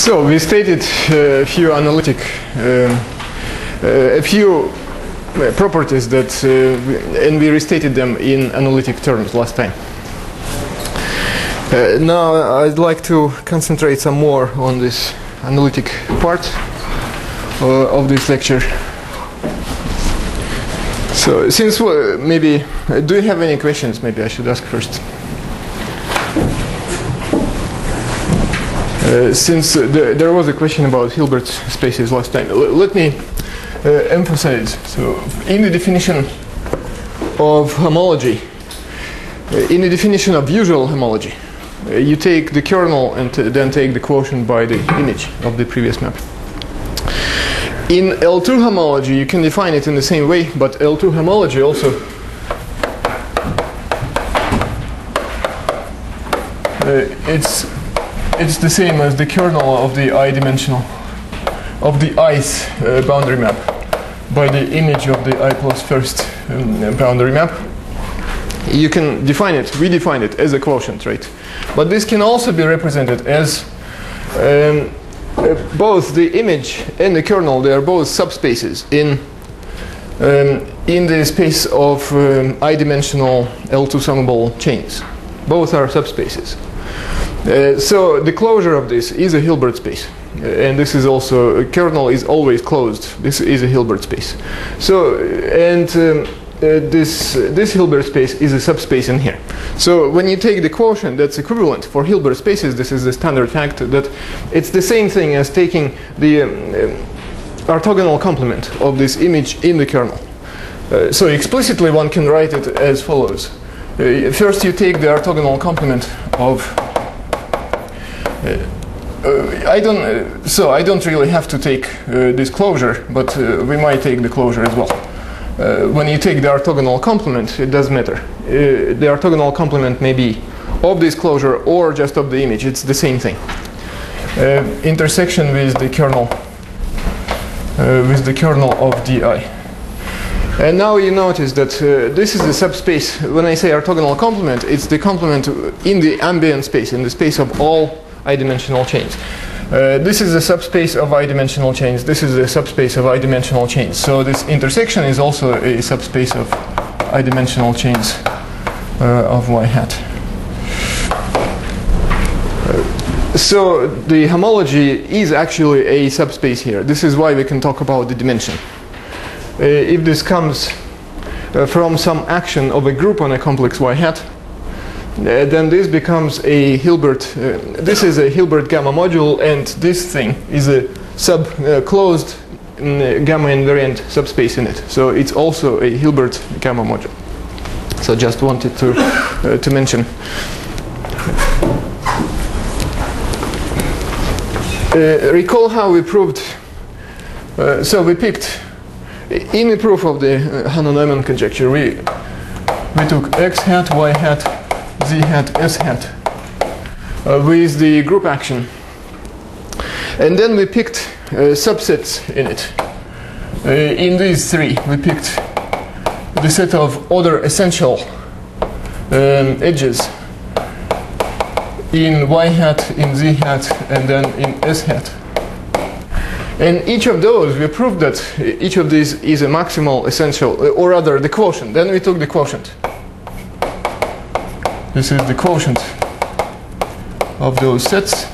So we stated uh, a few analytic, um, uh, a few uh, properties that, and we restated them in analytic terms last time. Uh, now I'd like to concentrate some more on this analytic part uh, of this lecture. So since maybe, uh, do you have any questions? Maybe I should ask first. Uh, since uh, the, there was a question about Hilbert spaces last time, l- let me uh, emphasize. So, in the definition of homology, uh, in the definition of usual homology, uh, you take the kernel and then take the quotient by the image of the previous map. In L2 homology, you can define it in the same way, but L2 homology also it's it's the same as the kernel of the i-dimensional of the i's uh, boundary map by the image of the i plus first um, boundary map. You can define it, we define it as a quotient, right? But this can also be represented as um, uh, both the image and the kernel, they are both subspaces in um, in the space of um, i-dimensional L2 summable chains. Both are subspaces. Uh, so the closure of this is a Hilbert space, uh, and this is also a kernel is always closed. This is a Hilbert space. So and um, uh, this uh, this Hilbert space is a subspace in here. So when you take the quotient that's equivalent for Hilbert spaces, this is the standard fact that it's the same thing as taking the um, orthogonal complement of this image in the kernel. Uh, so explicitly one can write it as follows. Uh, first you take the orthogonal complement of uh, I don't. Uh, so I don't really have to take uh, this closure, but uh, we might take the closure as well. Uh, when you take the orthogonal complement, it does matter. Uh, the orthogonal complement may be of this closure or just of the image. It's the same thing. Uh, intersection with the kernel, uh, with the kernel of di. And now you notice that uh, this is the subspace. When I say orthogonal complement, it's the complement in the ambient space, in the space of all i-dimensional chains. Uh, this is a subspace of i-dimensional chains. This is a subspace of i-dimensional chains. So this intersection is also a subspace of i-dimensional chains uh, of y hat. Uh, so the homology is actually a subspace here. This is why we can talk about the dimension. Uh, if this comes uh, from some action of a group on a complex y hat, then this becomes a Hilbert. Uh, this is a Hilbert gamma module, and this thing is a sub uh, mm, gamma invariant subspace in it. So it's also a Hilbert gamma module. So just wanted to uh, to mention. Uh, recall how we proved. Uh, so we picked in the proof of the uh, Hanna Neumann conjecture. We we took x hat, y hat, z hat, s hat uh, with the group action. And then we picked uh, subsets in it. Uh, in these three, we picked the set of order essential um, edges in y hat, in z hat, and then in s hat. And each of those, we proved that each of these is a maximal essential, or rather the quotient. Then we took the quotient. This is the quotient of those sets.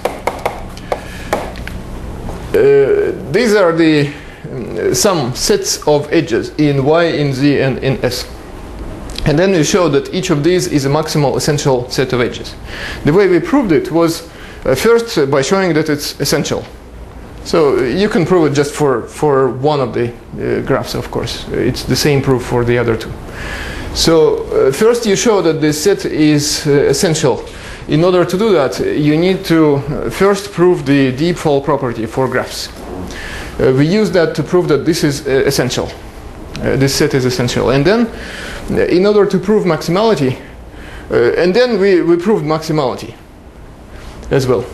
Uh, these are the um, some sets of edges in y, in z, and in s. And then we show that each of these is a maximal essential set of edges. The way we proved it was uh, first uh, by showing that it's essential. So uh, you can prove it just for, for one of the uh, graphs, of course. It's the same proof for the other two. So uh, first you show that this set is uh, essential. In order to do that, you need to uh, first prove the deep fall property for graphs. Uh, we use that to prove that this is uh, essential. Uh, this set is essential. And then, in order to prove maximality, and then we, we proved maximality as well.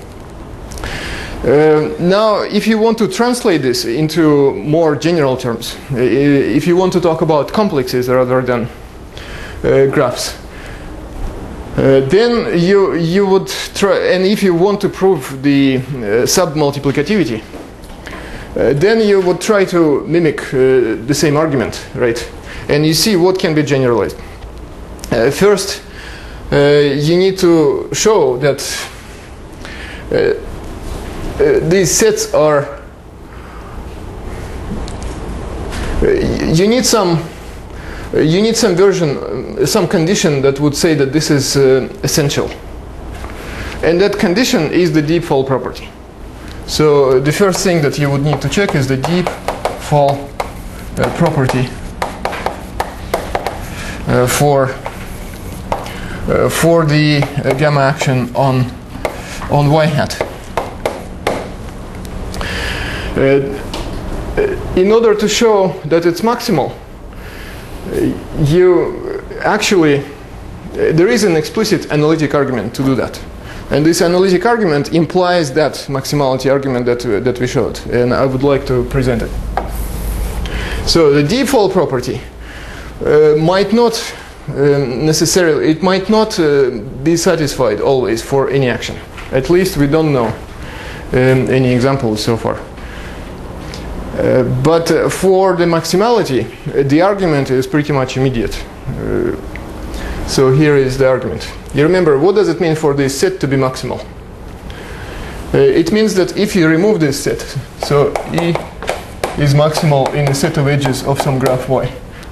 Now, if you want to translate this into more general terms, if you want to talk about complexes rather than graphs, Uh, then you you would try, and if you want to prove the uh, submultiplicativity, uh, then you would try to mimic uh, the same argument, right? And you see what can be generalized. Uh, first, uh, you need to show that these sets are. you need some you need some version, some condition that would say that this is uh, essential. And that condition is the deep fall property. So the first thing that you would need to check is the deep fall uh, property uh, for uh, for the uh, gamma action on on y hat. Uh, in order to show that it's maximal, you actually, there is an explicit analytic argument to do that. And this analytic argument implies that maximality argument that, uh, that we showed. And I would like to present it. So the deep fall property uh, might not um, necessarily, it might not uh, be satisfied always for any action. At least we don't know um, any examples so far. Uh, but uh, for the maximality, uh, the argument is pretty much immediate. Uh, so here is the argument. You remember, what does it mean for this set to be maximal? Uh, it means that if you remove this set, so E is maximal in the set of edges of some graph Y.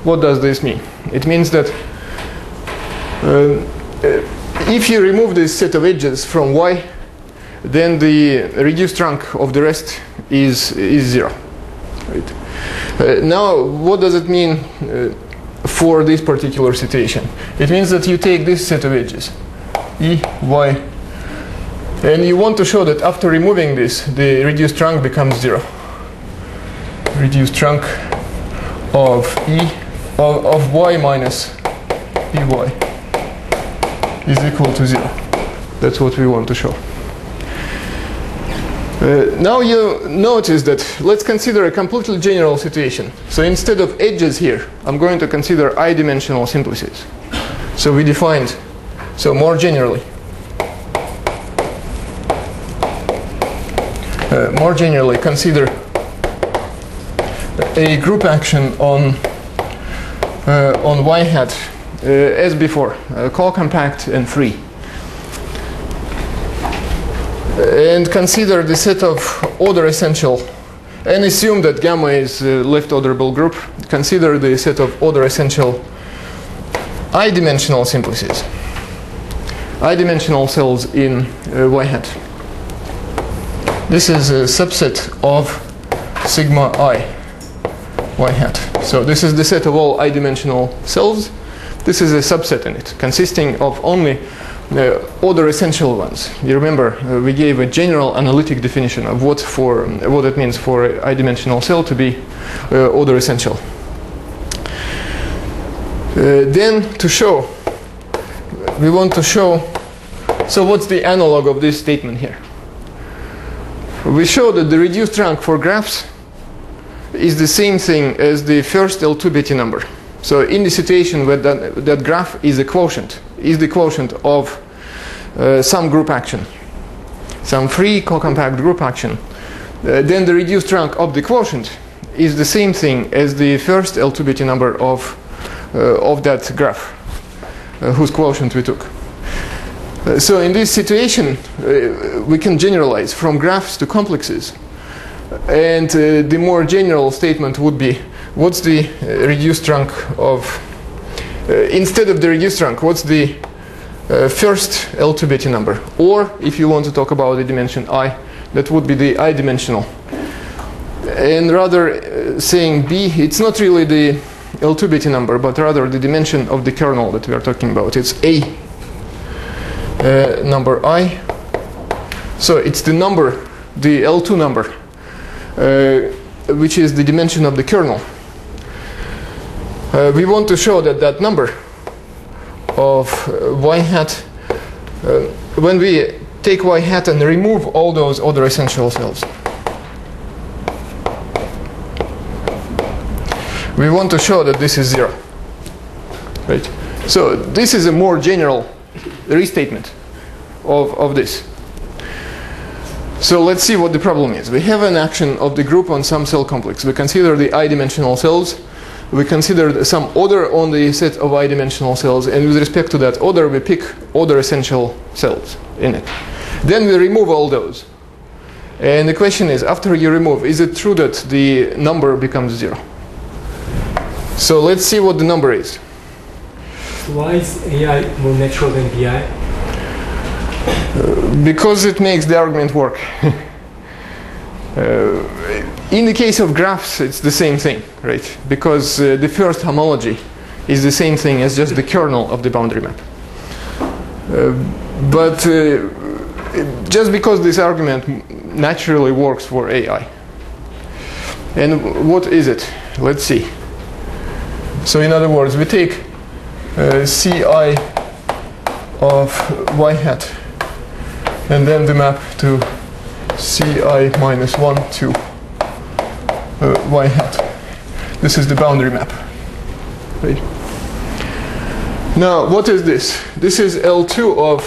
What does this mean? It means that um, if you remove this set of edges from Y, then the reduced rank of the rest is, is zero. Right. Uh, now, what does it mean uh, for this particular situation? It means that you take this set of edges, E, Y, and you want to show that after removing this, the reduced rank becomes zero. Reduced rank of E of, of Y minus EY is equal to zero. That's what we want to show. Uh, now you notice that let's consider a completely general situation. So instead of edges here, I'm going to consider i-dimensional simplices. So we defined, so more generally. Uh, more generally, consider a group action on uh, on y hat uh, as before, uh, co-compact and free and consider the set of order essential and assume that gamma is a left orderable group, consider the set of order essential i-dimensional simplices, i-dimensional cells in uh, y hat. This is a subset of sigma i y hat. So this is the set of all i-dimensional cells. This is a subset in it, consisting of only uh, order essential ones. You remember uh, we gave a general analytic definition of what for what it means for i-dimensional cell to be uh, order essential. Uh, then to show, we want to show. So what's the analog of this statement here? We show that the reduced rank for graphs is the same thing as the first L2 Betti number. So in the situation where that, that graph is a quotient, is the quotient of uh, some group action, some free co-compact group action, uh, then the reduced rank of the quotient is the same thing as the first L2 Betti number of, uh, of that graph, uh, whose quotient we took. Uh, so in this situation, we can generalize from graphs to complexes. And the more general statement would be what's the reduced rank of, instead of the reduced rank, what's the uh, first L2 Betti number? Or if you want to talk about the dimension i, that would be the i-dimensional. And rather saying b, it's not really the L2 Betti number, but rather the dimension of the kernel that we are talking about. It's a uh, number i. So it's the number, the L2 number, uh, which is the dimension of the kernel. Uh, we want to show that that number of uh, y hat, uh, when we take y hat and remove all those order essential cells, we want to show that this is zero. Right? So this is a more general restatement of, of this. So let's see what the problem is. We have an action of the group on some cell complex. We consider the i-dimensional cells. We consider some order on the set of i-dimensional cells. And with respect to that order, we pick order essential cells in it. Then we remove all those. And the question is, after you remove, is it true that the number becomes zero? So let's see what the number is. Why is AI more natural than BI? Uh, because it makes the argument work. uh, in the case of graphs, it's the same thing, right? Because uh, the first homology is the same thing as just the kernel of the boundary map. Uh, but uh, just because this argument naturally works for AI. And what is it? Let's see. So in other words, we take uh, Ci of y hat and then the map to Ci minus 1 to uh, y hat. This is the boundary map. Right. Now, what is this? This is L2 of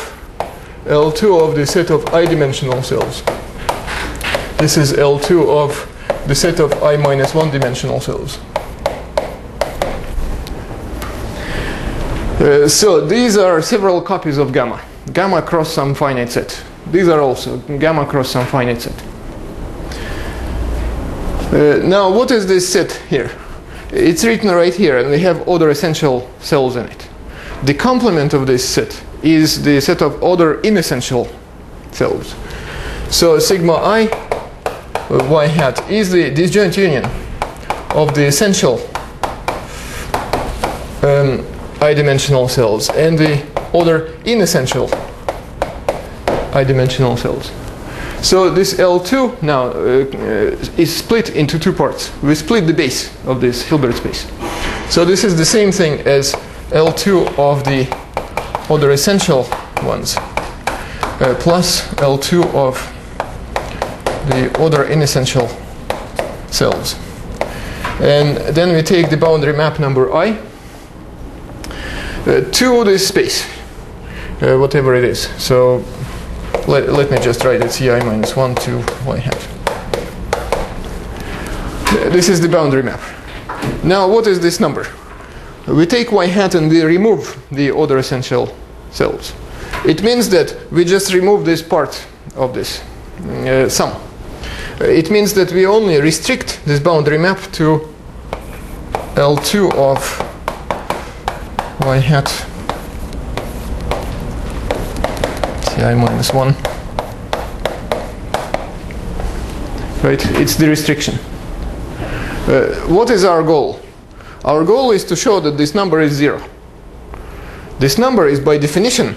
L2 of the set of i-dimensional cells. This is L2 of the set of i minus 1 dimensional cells. Uh, so these are several copies of gamma. Gamma cross some finite set. These are also gamma cross some finite set. Uh, now what is this set here? It's written right here and we have order essential cells in it. The complement of this set is the set of order inessential cells. So sigma i uh, y hat is the disjoint union of the essential um, i-dimensional cells and the other inessential i-dimensional cells. So this L2 now uh, uh, is split into two parts. We split the base of this Hilbert space. So this is the same thing as L2 of the order essential ones uh, plus L2 of the order inessential cells. And then we take the boundary map number i uh, to this space, uh, whatever it is. So let, let me just write it ci minus 1 to y hat. This is the boundary map. Now what is this number? We take y hat and we remove the order essential cells. It means that we just remove this part of this uh, sum. It means that we only restrict this boundary map to L2 of y hat ci minus 1. Right, it's the restriction. Uh, what is our goal? Our goal is to show that this number is zero. This number is by definition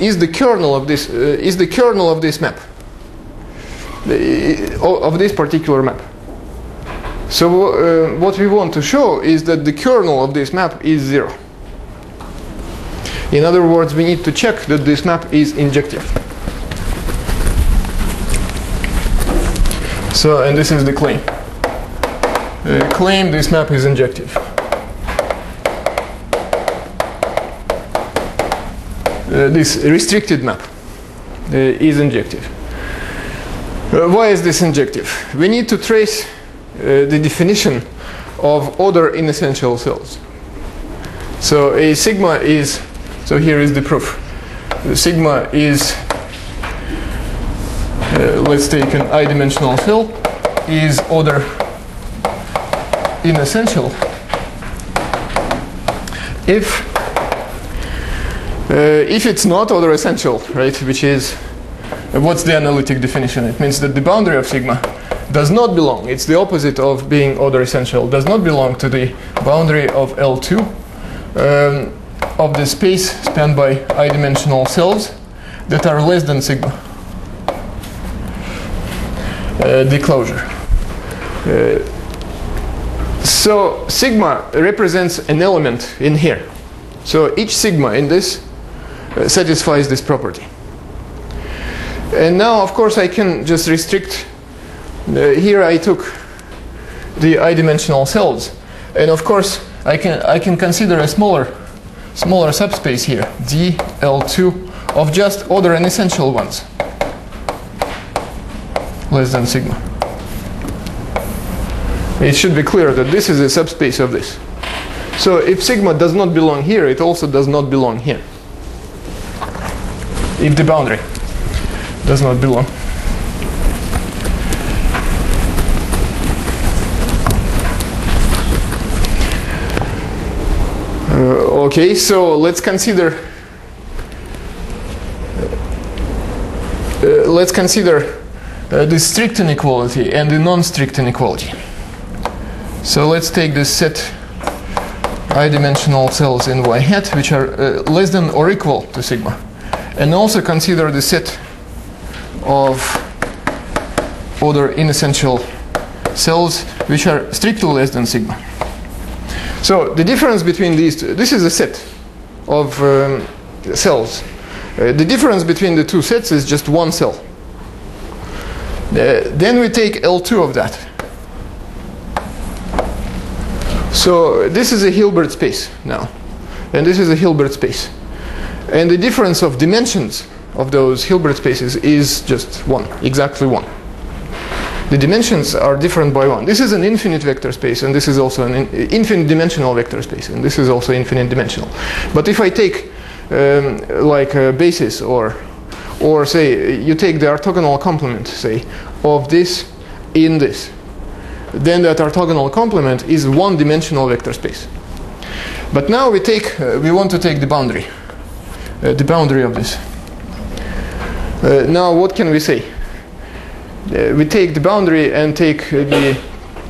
is the kernel of this uh, is the kernel of this map of this particular map. So uh, what we want to show is that the kernel of this map is zero. In other words, we need to check that this map is injective. So, and this is the claim. Claim this map is injective. Uh, this restricted map uh, is injective. Uh, why is this injective? We need to trace uh, the definition of order inessential cells. So a sigma is so here is the proof. The sigma is, uh, let's take an i-dimensional cell, is order inessential if uh, if it's not order essential, right, which is uh, what's the analytic definition? It means that the boundary of sigma does not belong. It's the opposite of being order essential. Does not belong to the boundary of L2. Um, of the space spanned by i-dimensional cells that are less than sigma. Uh, the closure. Uh, so sigma represents an element in here. So each sigma in this uh, satisfies this property. And now, of course, I can just restrict. Uh, here I took the i-dimensional cells, and of course, I can I can consider a smaller smaller subspace here, DL2 of just order inessential ones, less than sigma. It should be clear that this is a subspace of this. So if sigma does not belong here, it also does not belong here. If the boundary does not belong. Uh, okay, so let's consider uh, let's consider uh, the strict inequality and the non-strict inequality. So let's take this set i-dimensional cells in y hat which are uh, less than or equal to sigma and also consider the set of order inessential cells which are strictly less than sigma. So the difference between these two, this is a set of um, cells. Uh, the difference between the two sets is just one cell. Uh, then we take L2 of that. So this is a Hilbert space now. And this is a Hilbert space. And the difference of dimensions of those Hilbert spaces is just one, exactly one. The dimensions are different by one. This is an infinite vector space, and this is also an in infinite dimensional vector space, and this is also infinite dimensional. But if I take um, like a basis, or or say you take the orthogonal complement, say, of this in this, then that orthogonal complement is one-dimensional vector space. But now we take uh, we want to take the boundary, uh, the boundary of this. Uh, now what can we say? Uh, we take the boundary and take uh, the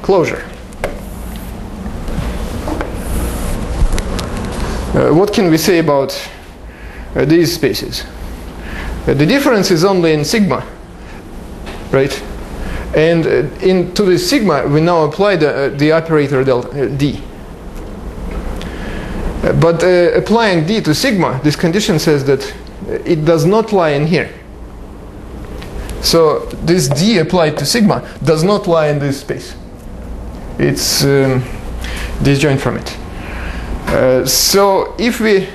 closure. Uh, what can we say about uh, these spaces? Uh, the difference is only in sigma, right? And uh, in to the sigma, we now apply the, the operator delta, d. but applying d to sigma, this condition says that it does not lie in here. So this d applied to sigma does not lie in this space. It's um, disjoint from it. Uh, so if we,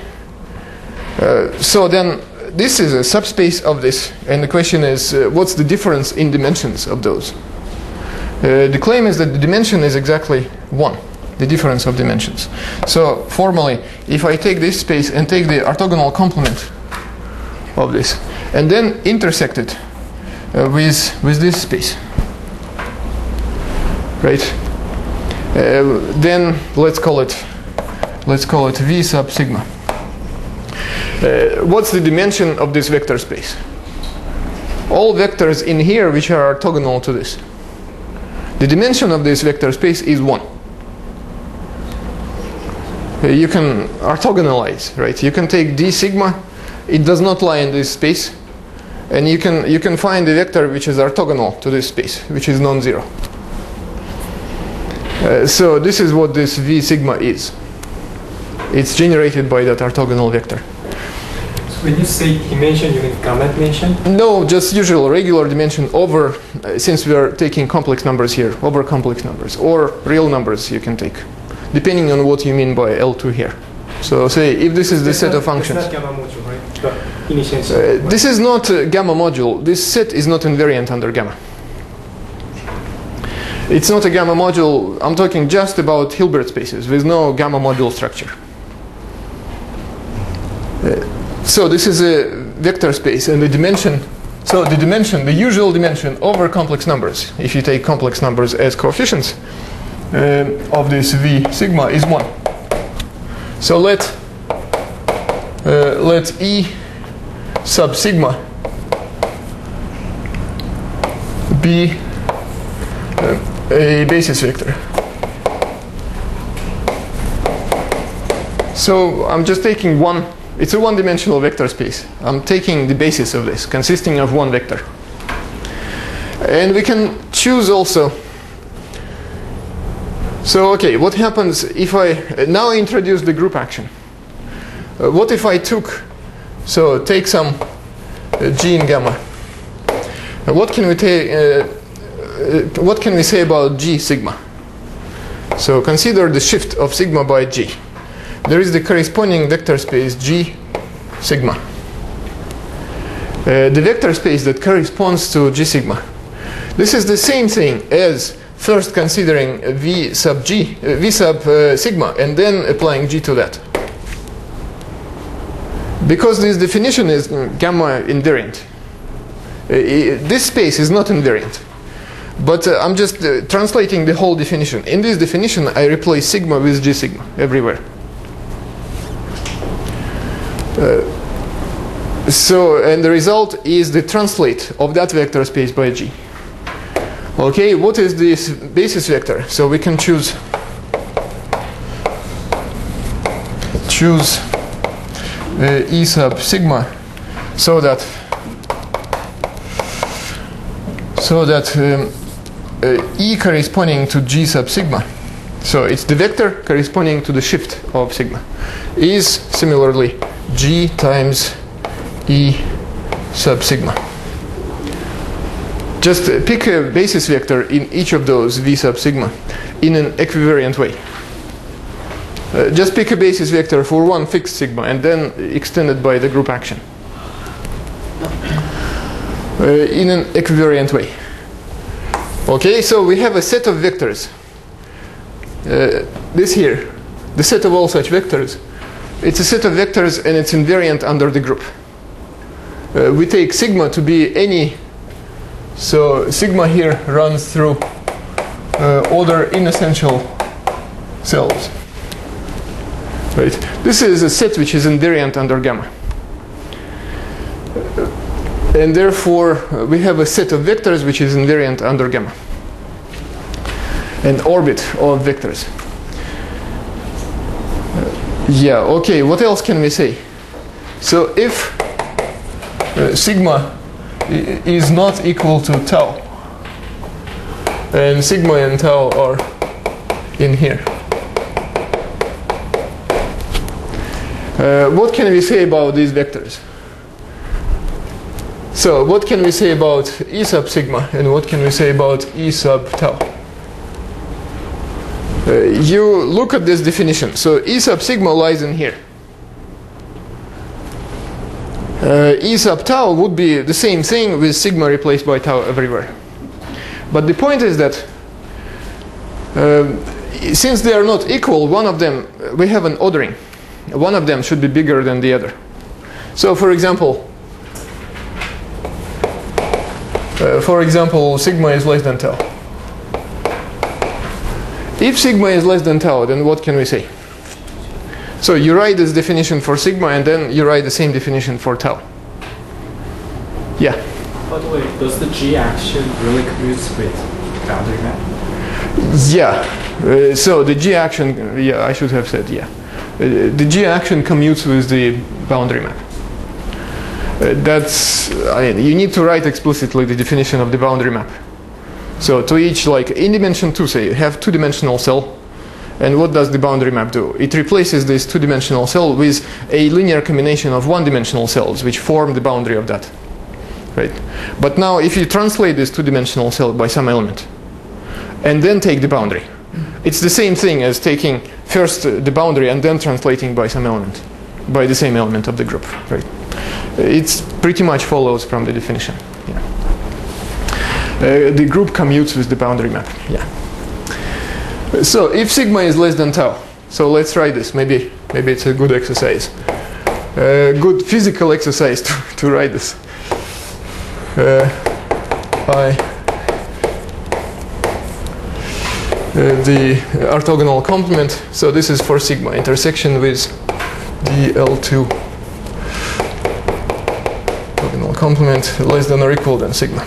uh, so then this is a subspace of this, and the question is, uh, what's the difference in dimensions of those? Uh, the claim is that the dimension is exactly one, the difference of dimensions. So formally, if I take this space and take the orthogonal complement of this, and then intersect it uh, with with this space. Right? Uh, then let's call it let's call it v sub sigma. Uh, what's the dimension of this vector space? All vectors in here which are orthogonal to this. The dimension of this vector space is 1 uh, you can orthogonalize right? You can take d sigma. It does not lie in this space and you can you can find a vector which is orthogonal to this space which is non-zero. Uh, so this is what this v sigma is. It's generated by that orthogonal vector. So when you say dimension, you mean gamma dimension? no just usual regular dimension over uh, since we are taking complex numbers here over complex numbers or real numbers you can take depending on what you mean by L2 here. So say if this is the That's set not- of functions Uh, this is not a gamma module. This set is not invariant under gamma. It's not a gamma module. I'm talking just about Hilbert spaces with no gamma module structure. Uh, so this is a vector space and the dimension so the dimension, the usual dimension over complex numbers, if you take complex numbers as coefficients um, of this V sigma is 1. So let, uh, let E sub sigma be uh, a basis vector. So I'm just taking one, it's a one dimensional vector space. I'm taking the basis of this, consisting of one vector. And we can choose also. So, okay, what happens if I now I introduce the group action? Uh, what if I took so take some uh, g in gamma. Uh, what can we take? Uh, what can we say about g sigma? So consider the shift of sigma by g. there is the corresponding vector space G sigma. Uh, the vector space that corresponds to G sigma. This is the same thing as first considering V sub G, uh, V sub uh, sigma, and then applying G to that. Because this definition is gamma invariant. Uh, this space is not invariant. But uh, I'm just uh, translating the whole definition. In this definition, I replace sigma with G sigma everywhere. Uh, so, and the result is the translate of that vector space by G. Okay, what is this basis vector? So we can choose choose uh, E sub sigma so that so that um, uh, E corresponding to G sub sigma. So it's the vector corresponding to the shift of sigma is similarly G times E sub sigma. Just pick a basis vector in each of those V sub sigma in an equivariant way uh, just pick a basis vector for one fixed sigma and then extend it by the group action uh, in an equivariant way. Okay, so we have a set of vectors. Uh, this here, the set of all such vectors, it's a set of vectors and it's invariant under the group. Uh, we take sigma to be any, so sigma here runs through uh, order inessential cells. Right. This is a set which is invariant under gamma. And therefore, uh, we have a set of vectors which is invariant under gamma. An orbit of vectors. Uh, yeah, okay, what else can we say? So if uh, sigma is not equal to tau, and sigma and tau are in here. Uh, what can we say about these vectors? So what can we say about E sub sigma and what can we say about E sub tau? Uh, you look at this definition. So E sub sigma lies in here. Uh, E sub tau would be the same thing with sigma replaced by tau everywhere. But the point is that uh, since they are not equal, one of them, we have an ordering one of them should be bigger than the other. So for example, uh, for example, sigma is less than tau. If sigma is less than tau, then what can we say? So you write this definition for sigma and then you write the same definition for tau. Yeah. By the way, does the G action really commute with boundary map? Yeah. Uh, so the G action, yeah, I should have said yeah. Uh, the G action commutes with the boundary map. Uh, that's I mean, you need to write explicitly the definition of the boundary map. So to each like in dimension two, say you have two-dimensional cell, and what does the boundary map do? It replaces this two-dimensional cell with a linear combination of one-dimensional cells, which form the boundary of that. Right. But now, if you translate this two-dimensional cell by some element, and then take the boundary, it's the same thing as taking first the boundary and then translating by some element, by the same element of the group. Right? It pretty much follows from the definition. Yeah. Uh, the group commutes with the boundary map. Yeah. So if sigma is less than tau, so let's try this. Maybe maybe it's a good exercise, uh, good physical exercise to, to write this. Uh, I Uh, the orthogonal complement. So this is for sigma intersection with dl2 orthogonal complement less than or equal than sigma.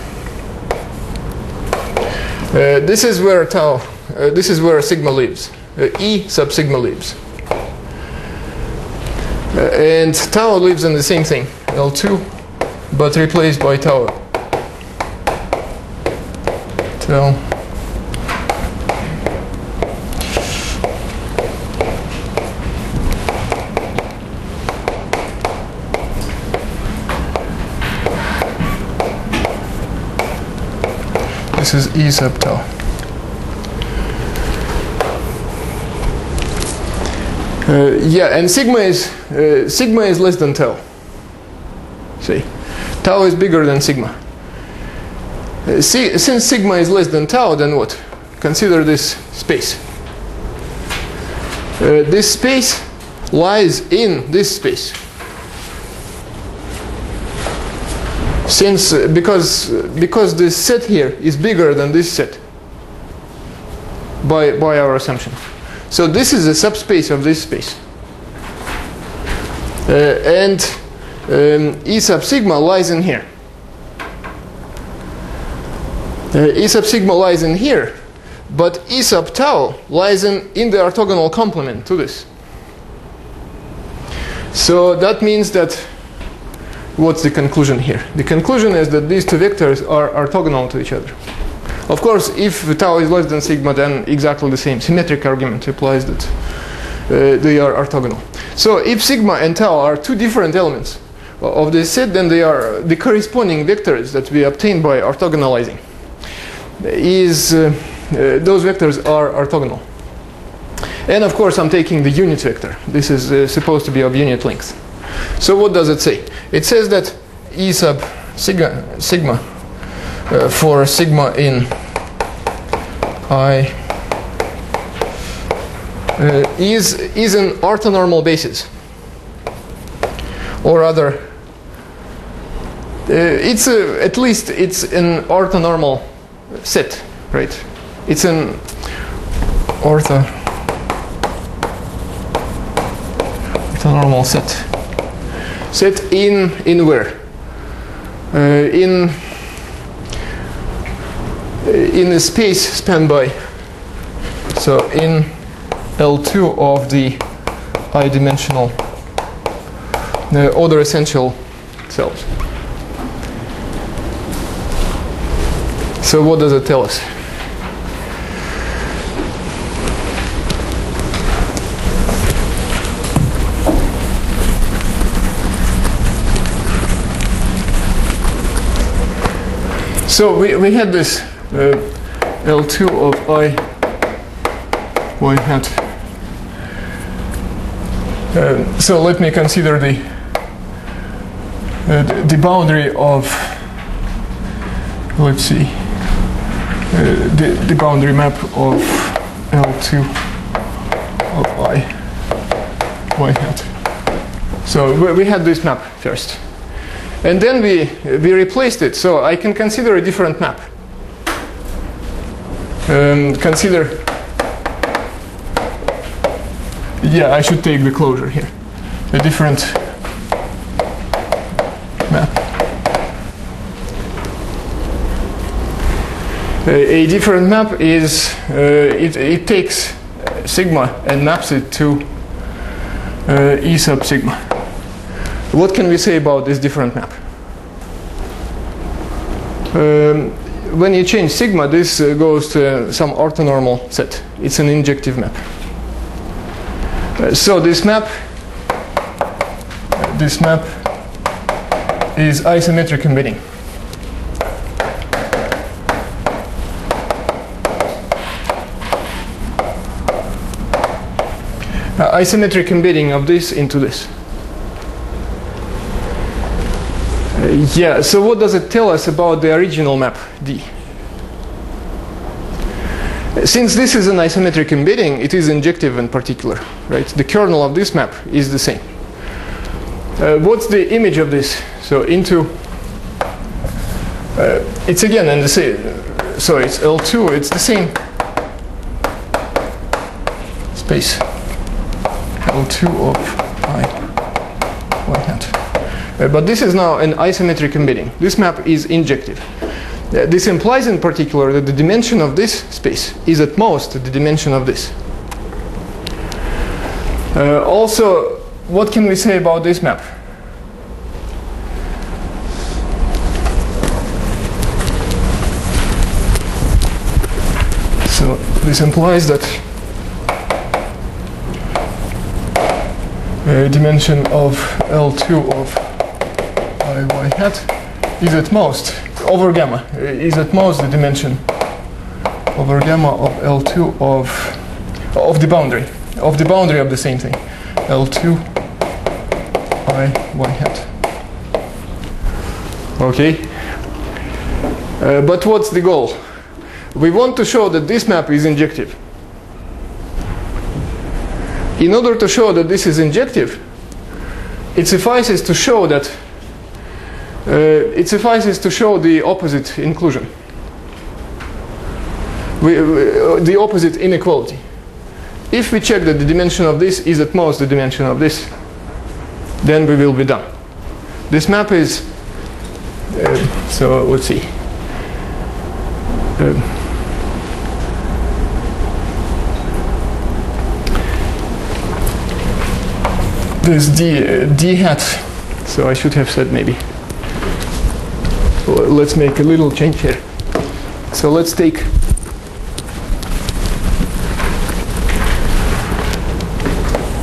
Uh, this is where tau, uh, this is where sigma lives. Uh, e sub sigma lives. Uh, and tau lives in the same thing, L2, but replaced by tau. Tau. This is E sub tau. Uh, yeah, and sigma is uh, sigma is less than tau. See, tau is bigger than sigma. Uh, si- since sigma is less than tau, then what? Consider this space. Uh, this space lies in this space. Since because because this set here is bigger than this set by by our assumption. So this is a subspace of this space. Uh, and um, E sub sigma lies in here. Uh, E sub sigma lies in here, but E sub tau lies in, in the orthogonal complement to this. So that means that what's the conclusion here? The conclusion is that these two vectors are orthogonal to each other. Of course, if tau is less than sigma, then exactly the same symmetric argument applies that uh, they are orthogonal. So if sigma and tau are two different elements of the set, then they are the corresponding vectors that we obtain by orthogonalizing. Is uh, uh, those vectors are orthogonal. And of course, I'm taking the unit vector. This is uh, supposed to be of unit length. So what does it say? It says that E sub sigma, sigma uh, for sigma in I uh, is is an orthonormal basis, or rather, uh, it's a, at least it's an orthonormal set, right? It's an ortho orthonormal set. Set in in where? Uh, in in the space spanned by so in L2 of the i-dimensional uh, order essential cells. So what does it tell us? So we, we had this uh, L2 of I y hat. Uh, so let me consider the uh, the- boundary of let's see uh, the, the boundary map of L2 of I y hat. So we, we had this map first. And then we, we replaced it, so I can consider a different map. Um, consider, yeah, I should take the closure here. A different map. A, a different map is, uh, it, it takes sigma and maps it to uh, E sub sigma. What can we say about this different map? Um, when you change sigma, this uh, goes to some orthonormal set. It's an injective map. Uh, so this map, uh, this map is isometric embedding. Uh, isometric embedding of this into this. Uh, yeah, so what does it tell us about the original map, D? Since this is an isometric embedding, it is injective in particular, right? The kernel of this map is the same. Uh, what's the image of this? So into, uh, it's again in the same, so it's L2, it's the same space. L2 of but this is now an isometric embedding. This map is injective. Uh, this implies in particular that the dimension of this space is at most the dimension of this. Uh, also, what can we say about this map? So this implies that uh, dimension of L2 of I y hat is at most over gamma is at most the dimension over gamma of L2 of of the boundary of the boundary of the same thing. L2 I y hat. Okay. Uh, but what's the goal? We want to show that this map is injective. In order to show that this is injective, it suffices to show that it suffices to show the opposite inclusion, we, uh, the opposite inequality. If we check that the dimension of this is at most the dimension of this, then we will be done. This map is, uh, so let's see. Um, there's d, uh, d hat, so I should have said maybe. Let's make a little change here. So let's take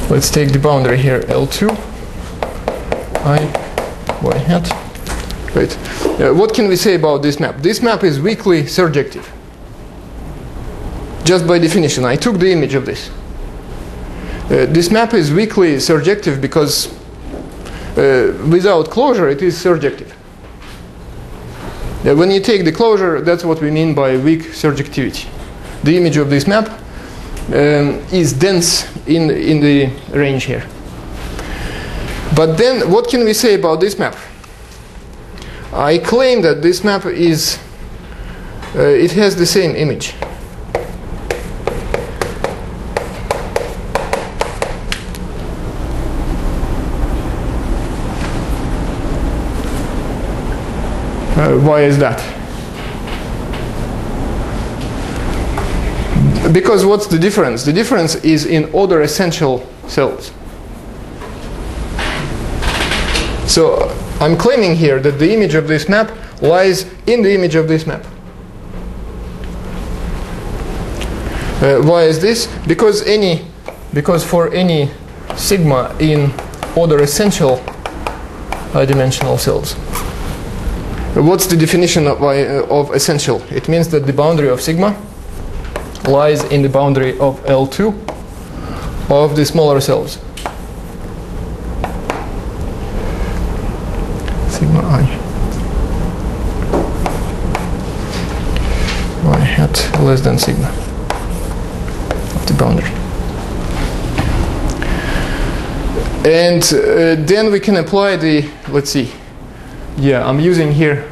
let's take the boundary here L2 I y hat. Right. Uh, what can we say about this map? This map is weakly surjective. Just by definition, I took the image of this. Uh, this map is weakly surjective because uh, without closure it is surjective. Uh, when you take the closure, that's what we mean by weak surjectivity. The image of this map um, is dense in, in the range here. But then, what can we say about this map? I claim that this map is, uh, it has the same image. Why is that? Because what's the difference? The difference is in order essential cells. So uh, I'm claiming here that the image of this map lies in the image of this map. Uh, why is this? Because any, because for any sigma in order essential high dimensional cells. What's the definition of, uh, of essential? It means that the boundary of sigma lies in the boundary of L2 of the smaller cells. Sigma i. y hat less than sigma of the boundary. And uh, then we can apply the, let's see, yeah, I'm using here,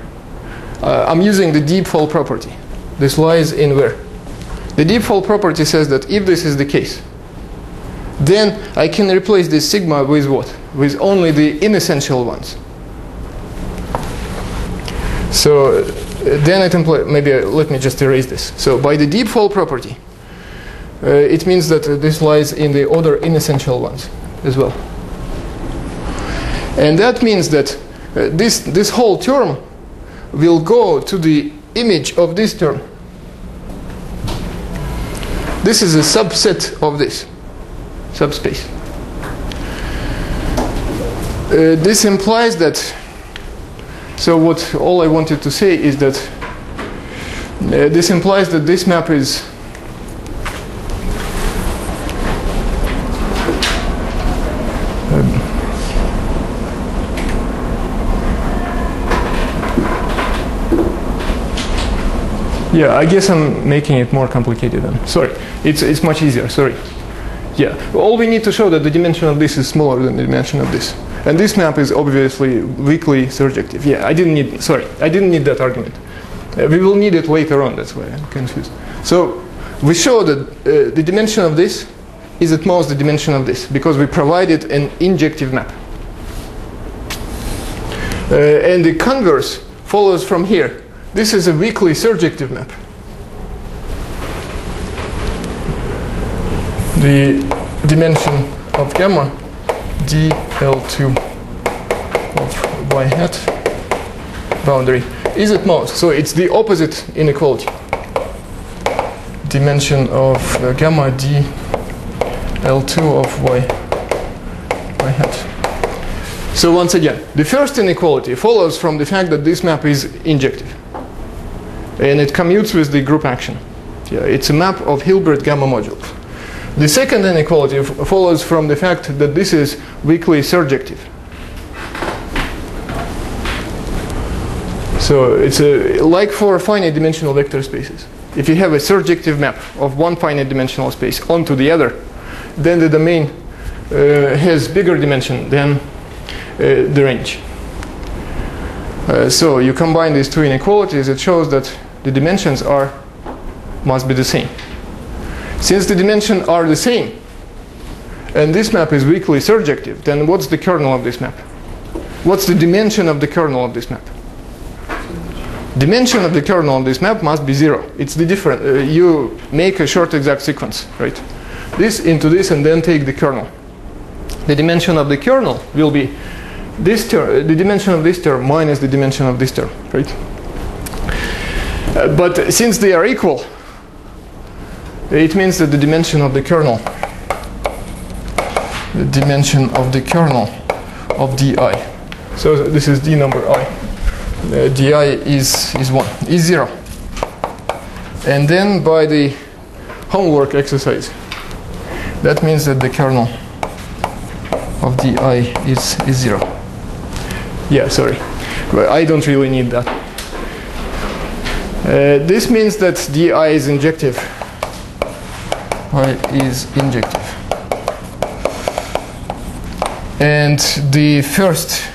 uh, I'm using the deep fall property. This lies in where? The deep fall property says that if this is the case, then I can replace this sigma with what? With only the inessential ones. So uh, then it implies, maybe uh, let me just erase this. So by the deep fall property, uh, it means that uh, this lies in the other inessential ones as well. And that means that uh, this, this whole term will go to the image of this term. This is a subset of this subspace. Uh, this implies that. So what all I wanted to say is that uh, this implies that this map is Yeah, I guess I'm making it more complicated then. Sorry, it's, it's much easier, sorry. Yeah, all we need to show that the dimension of this is smaller than the dimension of this. And this map is obviously weakly surjective. Yeah, I didn't need, sorry, I didn't need that argument. Uh, we will need it later on, that's why I'm confused. So we show that uh, the dimension of this is at most the dimension of this, because we provided an injective map. Uh, and the converse follows from here. This is a weakly surjective map. The dimension of gamma dl2 of y hat boundary is at most. So it's the opposite inequality. Dimension of uh, gamma d L2 of y, y hat. So once again, the first inequality follows from the fact that this map is injective. And it commutes with the group action. Yeah, it's a map of Hilbert gamma modules. The second inequality follows from the fact that this is weakly surjective. So it's a, like for finite dimensional vector spaces. If you have a surjective map of one finite dimensional space onto the other, then the domain uh, has bigger dimension than uh, the range. Uh, so you combine these two inequalities, it shows that the dimensions are must be the same. Since the dimensions are the same, and this map is weakly surjective, then what's the kernel of this map? What's the dimension of the kernel of this map? Dimension of the kernel of this map must be zero. It's the different. Uh, you make a short exact sequence, right? This into this, and then take the kernel. The dimension of the kernel will be this term, the dimension of this term minus the dimension of this term, right? Uh, but since they are equal, it means that the dimension of the kernel, the dimension of the kernel of di, so this is d number i, uh, di is, is 1, is 0. And then by the homework exercise, that means that the kernel of di is, is 0. Yeah, sorry. But I don't really need that. Uh, this means that di is injective. i is injective. And the first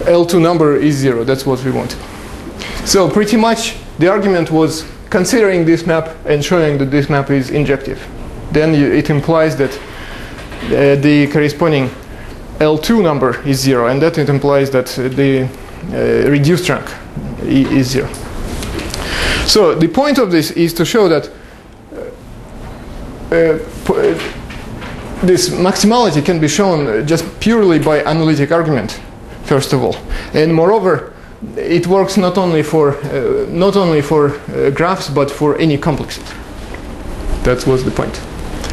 L2 number is 0. That's what we want. So pretty much the argument was considering this map and showing that this map is injective. Then you, it implies that uh, the corresponding L2 number is 0, and that it implies that uh, the uh, reduced rank is 0. So the point of this is to show that uh, uh, this maximality can be shown uh, just purely by analytic argument, first of all, and moreover, it works not only for uh, not only for uh, graphs but for any complexes. That was the point.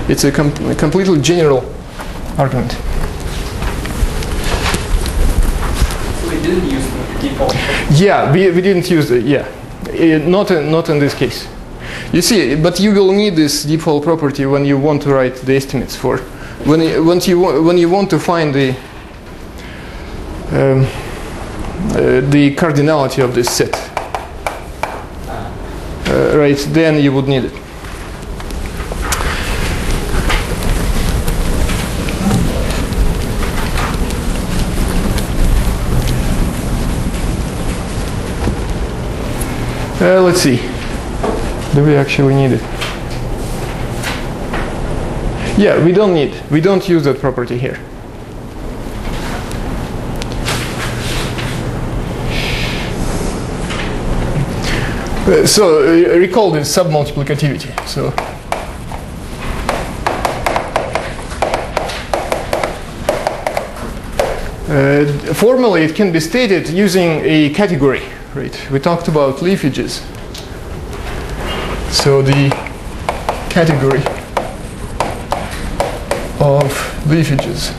It's a, com- a completely general argument. We didn't use the deep fall. Yeah, we, we didn't use the yeah, Uh, not in, not in this case. You see, but you will need this deep fall property when you want to write the estimates for when you, once you when you want to find the um, uh, the cardinality of this set. Uh, right, then you would need it. Uh, let's see. Do we actually need it? Yeah, we don't need. We don't use that property here. Uh, so uh, recall this submultiplicativity. So uh, formally it can be stated using a category. Right. We talked about leafages. So the category of leafages.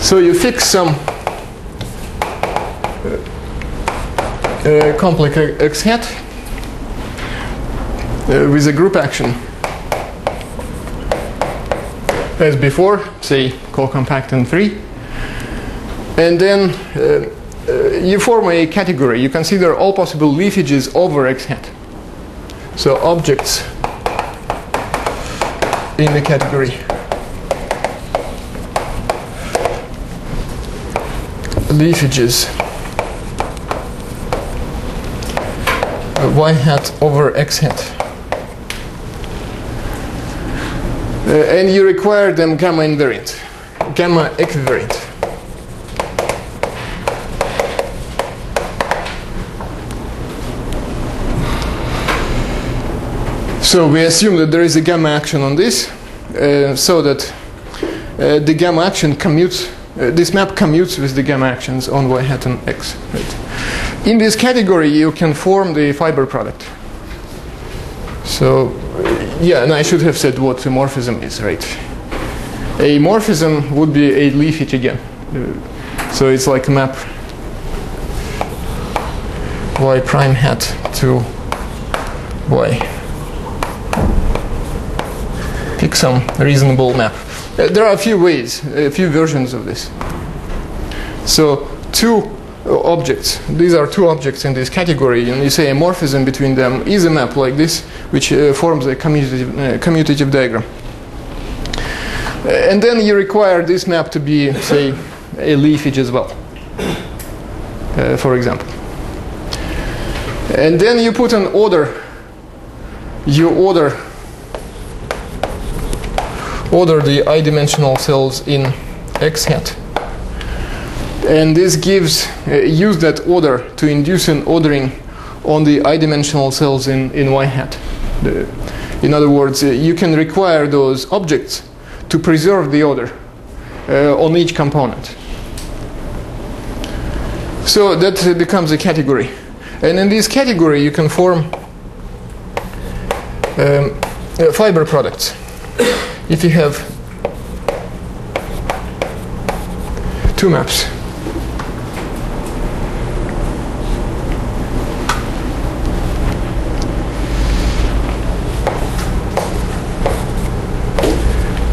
So you fix some uh, uh, complex x hat uh, with a group action as before, say co-compact and 3 and then uh, uh, you form a category. You consider all possible leafages over x hat. So objects in the category. Leafages y hat over x hat. Uh, and you require them gamma invariant, gamma equivariant. So we assume that there is a gamma action on this, uh, so that uh, the gamma action commutes, uh, this map commutes with the gamma actions on y hat and x. Right? In this category, you can form the fiber product. So, yeah, and I should have said what a morphism is, right? A morphism would be a leafage again. Uh, so it's like a map y prime hat to y some reasonable map. There are a few ways, a few versions of this. So two objects, these are two objects in this category, and you say a morphism between them is a map like this, which uh, forms a commutative, uh, commutative diagram. Uh, and then you require this map to be, say, a leafage as well, uh, for example. And then you put an order, you order order the i-dimensional cells in x hat. And this gives, uh, use that order to induce an ordering on the i-dimensional cells in, in y hat. The, in other words, uh, you can require those objects to preserve the order uh, on each component. So that uh, becomes a category. And in this category, you can form um, uh, fiber products if you have two maps.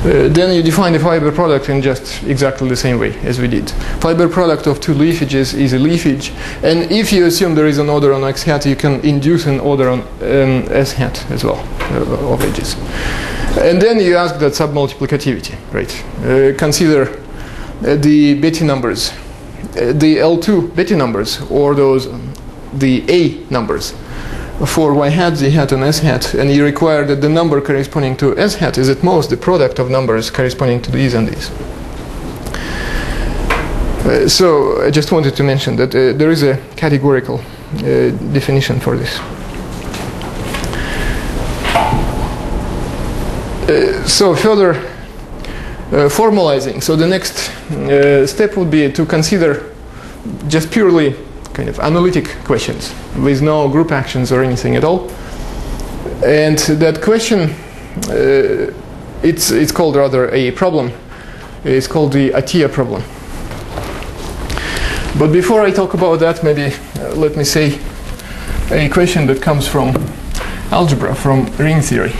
Uh, then you define the fiber product in just exactly the same way as we did. Fiber product of two leafages is a leafage, and if you assume there is an order on x hat, you can induce an order on um, s hat as well uh, of edges. And then you ask that submultiplicativity, right? Uh, consider uh, the Betti numbers, uh, the L2 Betti numbers, or those the A numbers for y hat, z hat, and s hat, and you require that the number corresponding to s hat is at most the product of numbers corresponding to these and these. Uh, so I just wanted to mention that uh, there is a categorical uh, definition for this. So further uh, formalizing. So the next uh, step would be to consider just purely kind of analytic questions with no group actions or anything at all. And that question, uh, it's, it's called rather a problem. It's called the Atiyah problem. But before I talk about that, maybe uh, let me say a question that comes from algebra, from ring theory.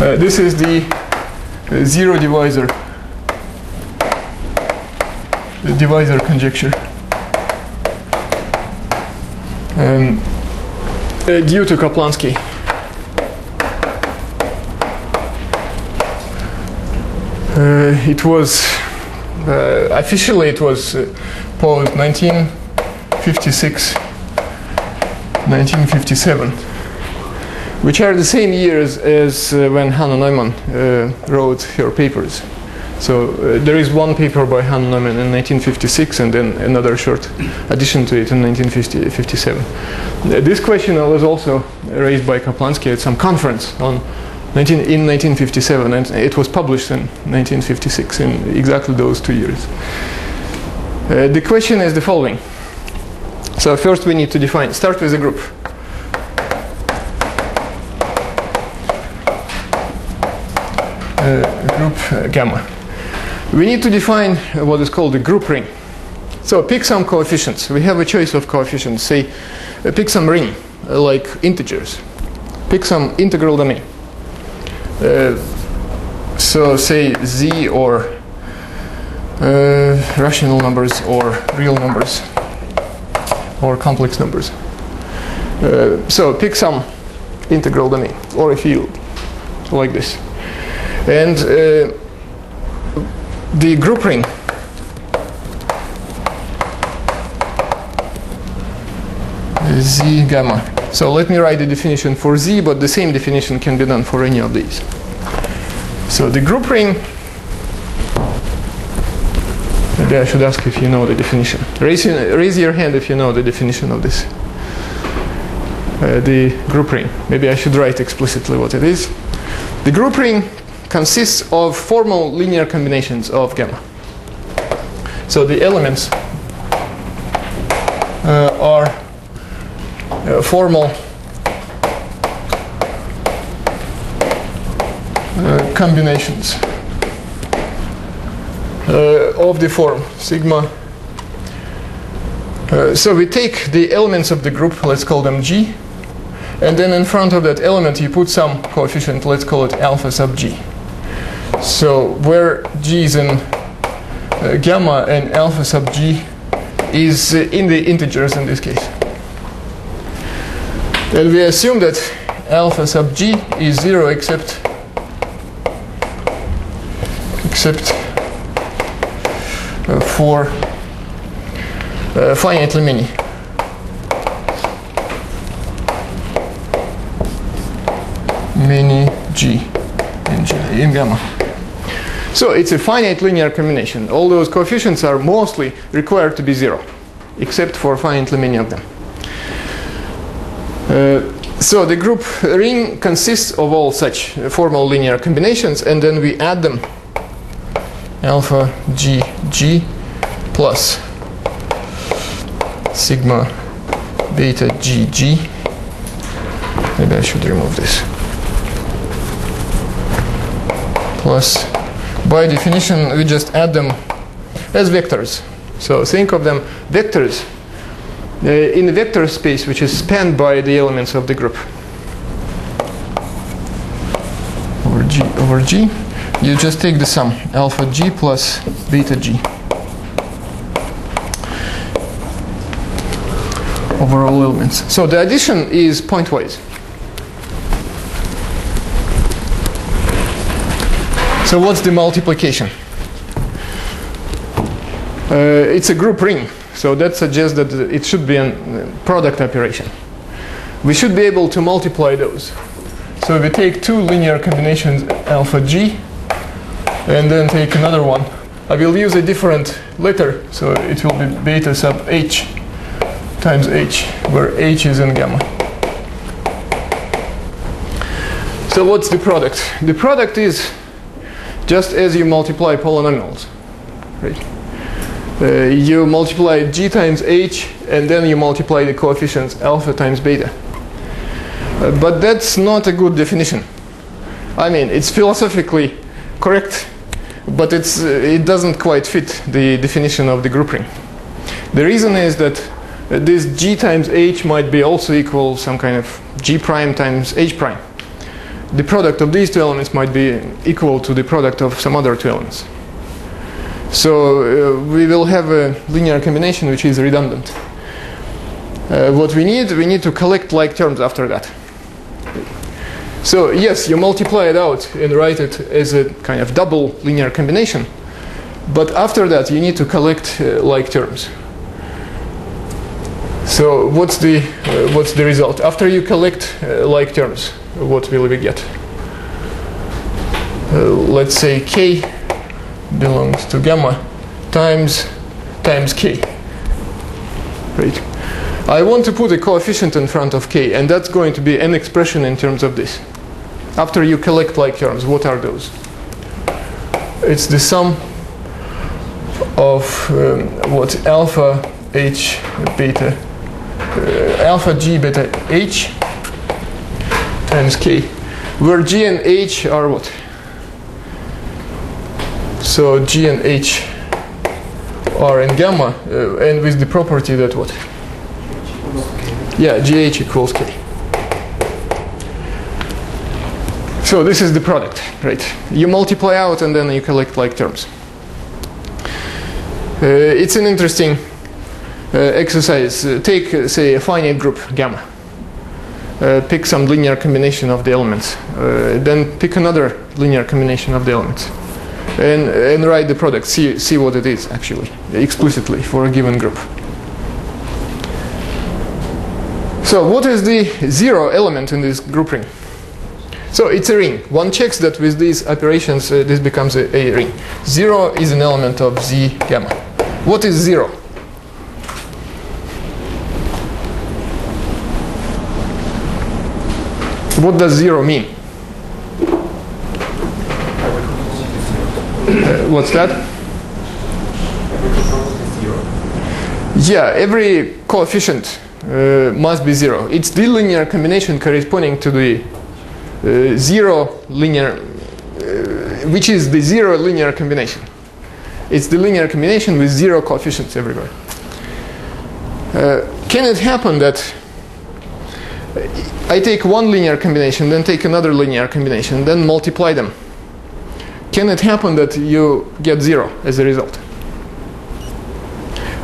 Uh, this is the uh, zero divisor the divisor conjecture. Um, uh, due to Kaplansky. Uh, it was uh, officially it was uh, posed 1956 1957 which are the same years as uh, when Hanna Neumann uh, wrote her papers so uh, there is one paper by Hanna Neumann in 1956 and then another short addition to it in 1957. Uh, this question was also raised by Kaplansky at some conference on 19, in 1957 and it was published in 1956 in exactly those two years. Uh, the question is the following. So first we need to define, start with a group. Group uh, gamma we need to define what is called a group ring. So pick some coefficients. We have a choice of coefficients. Say, uh, pick some ring, uh, like integers. Pick some integral domain. Uh, so say z or uh, rational numbers or real numbers or complex numbers. Uh, so pick some integral domain or a field like this. And uh, the group ring z gamma. So let me write the definition for z, but the same definition can be done for any of these. So the group ring, maybe I should ask if you know the definition. Raise, raise your hand if you know the definition of this. Uh, the group ring. Maybe I should write explicitly what it is. The group ring consists of formal linear combinations of gamma. So the elements uh, are uh, formal uh, combinations uh, of the form sigma. Uh, so we take the elements of the group, let's call them G, and then in front of that element you put some coefficient, let's call it alpha sub g. So where g is in uh, gamma and alpha sub g is uh, in the integers in this case. And we assume that alpha sub g is 0 except except uh, for uh, finitely many. Many g in, g in gamma. So it's a finite linear combination. All those coefficients are mostly required to be zero, except for finitely many of them. Uh, so the group ring consists of all such formal linear combinations, and then we add them alpha g g plus sigma beta g g. Maybe I should remove this. Plus, by definition, we just add them as vectors. So think of them vectors uh, in the vector space which is spanned by the elements of the group. Over G over G, you just take the sum alpha G plus beta G. over all elements. So the addition is pointwise. So what's the multiplication? Uh, it's a group ring, so that suggests that it should be a product operation. We should be able to multiply those. So we take two linear combinations alpha g and then take another one. I will use a different letter, so it will be beta sub h times h, where h is in gamma. So what's the product? The product is just as you multiply polynomials, right? Uh, you multiply g times h, and then you multiply the coefficients alpha times beta. Uh, but that's not a good definition. I mean, it's philosophically correct, but it's, uh, it doesn't quite fit the definition of the group ring. The reason is that uh, this g times h might be also equal some kind of g prime times h prime. The product of these two elements might be equal to the product of some other two elements. So uh, we will have a linear combination which is redundant. Uh, what we need, we need to collect like terms after that. So yes, you multiply it out and write it as a kind of double linear combination. But after that, you need to collect uh, like terms. So what's the uh, what's the result? After you collect uh, like terms, what will we get? Uh, let's say k belongs to gamma times times k. Right. I want to put a coefficient in front of k, and that's going to be an expression in terms of this. After you collect like terms, what are those? It's the sum of um, what alpha h beta alpha g beta h times k, where g and h are what? So g and h are in gamma, uh, and with the property that what? Yeah, gh equals k. So this is the product, right? You multiply out and then you collect like terms. Uh, it's an interesting uh, exercise. Uh, take, uh, say, a finite group, gamma. Uh, pick some linear combination of the elements. Uh, then pick another linear combination of the elements. And, and write the product. See, see what it is, actually, explicitly for a given group. So what is the zero element in this group ring? So it's a ring. One checks that with these operations uh, this becomes a, a, ring. Zero is an element of Z gamma. What is zero? What does zero mean? Uh, what's that? Yeah, every coefficient uh, must be zero. It's the linear combination corresponding to the uh, zero linear, uh, which is the zero linear combination. It's the linear combination with zero coefficients everywhere. Uh, can it happen that I take one linear combination, then take another linear combination, then multiply them. Can it happen that you get zero as a result?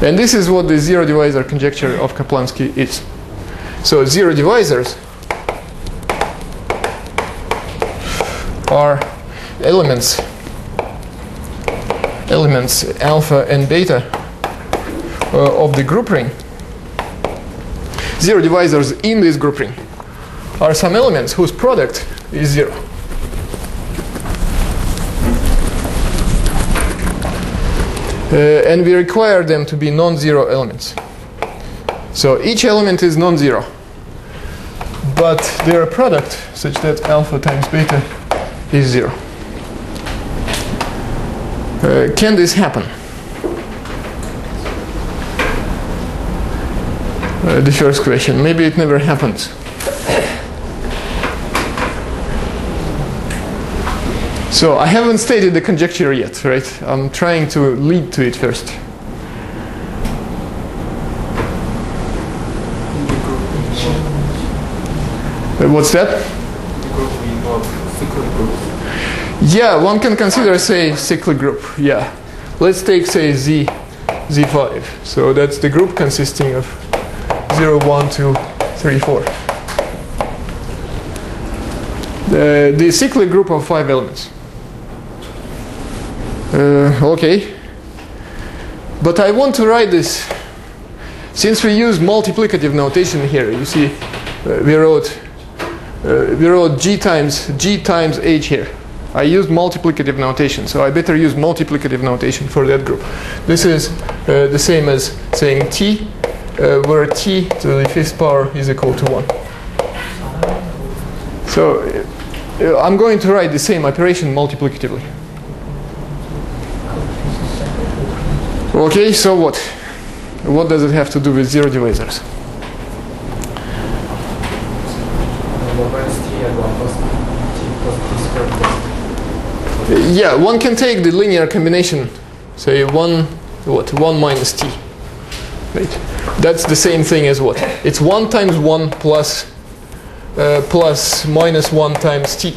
And this is what the zero divisor conjecture of Kaplansky is. So zero divisors are elements elements alpha and beta uh, of the group ring. Zero divisors in this group ring are some elements whose product is zero. Uh, and we require them to be non-zero elements. So each element is non-zero, but they're a product such that alpha times beta is zero. Uh, can this happen? Uh, the first question. Maybe it never happens. So I haven't stated the conjecture yet, right? I'm trying to lead to it first. Uh, what's that? Yeah, one can consider, say, cyclic group. Yeah. Let's take, say, Z, Z5. So that's the group consisting of 0, 1, 2, 3, 4. The, the cyclic group of five elements. Uh, okay. But I want to write this. Since we use multiplicative notation here, you see, uh, we wrote uh, we wrote g times g times h here. I used multiplicative notation, so I better use multiplicative notation for that group. This is uh, the same as saying t, uh, where t to the fifth power is equal to 1. So uh, I'm going to write the same operation multiplicatively. Okay, so what? What does it have to do with zero divisors? Yeah, one can take the linear combination, say one, what, one minus t, right? That's the same thing as what? It's one times one plus, uh, plus minus one times t.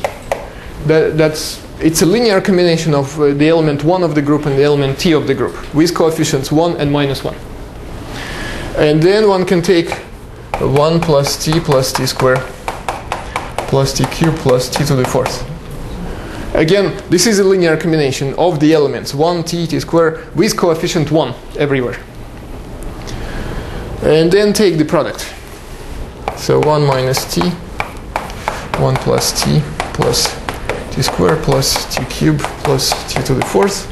That, that's, it's a linear combination of uh, the element one of the group and the element t of the group with coefficients one and minus one. And then one can take one plus t plus t squared plus t cubed plus t to the fourth. Again, this is a linear combination of the elements 1 t t squared with coefficient 1 everywhere. And then take the product. So 1 minus t, 1 plus t plus t squared plus t cubed plus t to the fourth.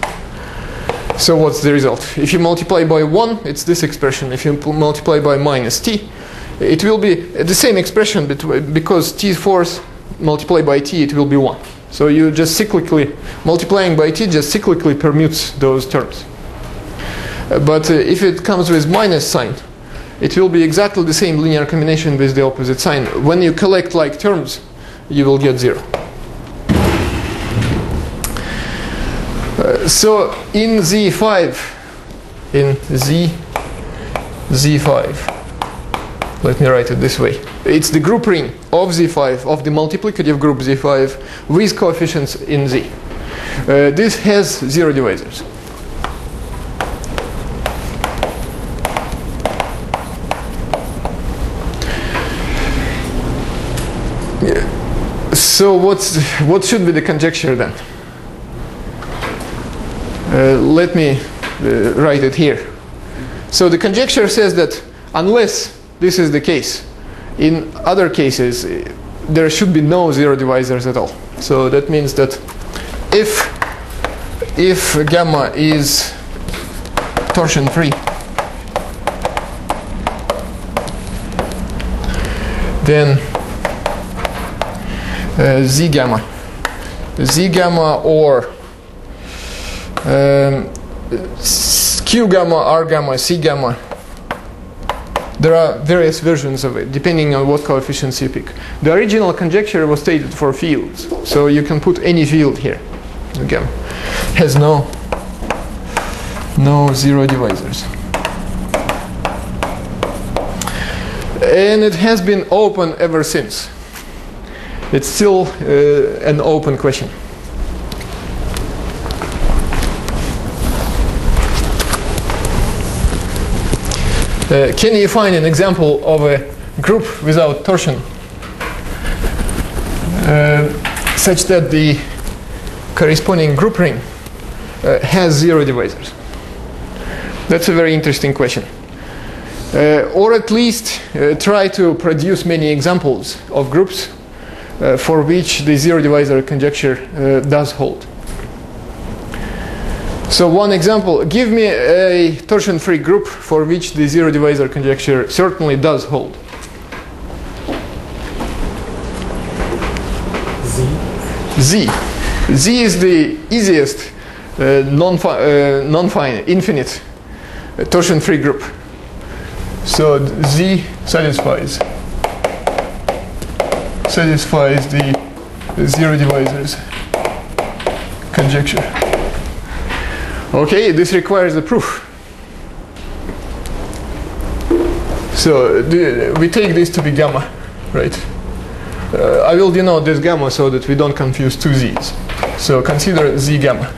So what's the result? If you multiply by 1, it's this expression. If you multiply by minus t, it will be the same expression because t fourth multiplied by t, it will be 1. So you just cyclically, multiplying by t just cyclically permutes those terms. But uh, if it comes with minus sign, it will be exactly the same linear combination with the opposite sign. When you collect like terms, you will get zero. Uh, so in Z5, in Z, Z5, let me write it this way. It's the group ring of Z5, of the multiplicative group Z5 with coefficients in Z. Uh, this has zero divisors. So what's, what should be the conjecture then? Uh, let me uh, write it here. So the conjecture says that unless this is the case, in other cases there should be no zero divisors at all. So that means that if if gamma is torsion free, then uh, z gamma, z gamma or um, q gamma, r gamma, c gamma. There are various versions of it, depending on what coefficients you pick. The original conjecture was stated for fields, so you can put any field here. Again, has no no zero divisors. And it has been open ever since. It's still uh, an open question. Uh, can you find an example of a group without torsion uh, such that the corresponding group ring uh, has zero divisors? That's a very interesting question. Uh, or at least uh, try to produce many examples of groups for which the zero divisor conjecture does hold. So one example, give me a torsion-free group for which the zero divisor conjecture certainly does hold. Z. Z. Z is the easiest uh, non-finite, uh, non infinite uh, torsion-free group. So Z satisfies satisfies the zero divisors conjecture. Okay, this requires a proof. So we take this to be gamma, right? Uh, I will denote this gamma so that we don't confuse two z's. So consider z gamma.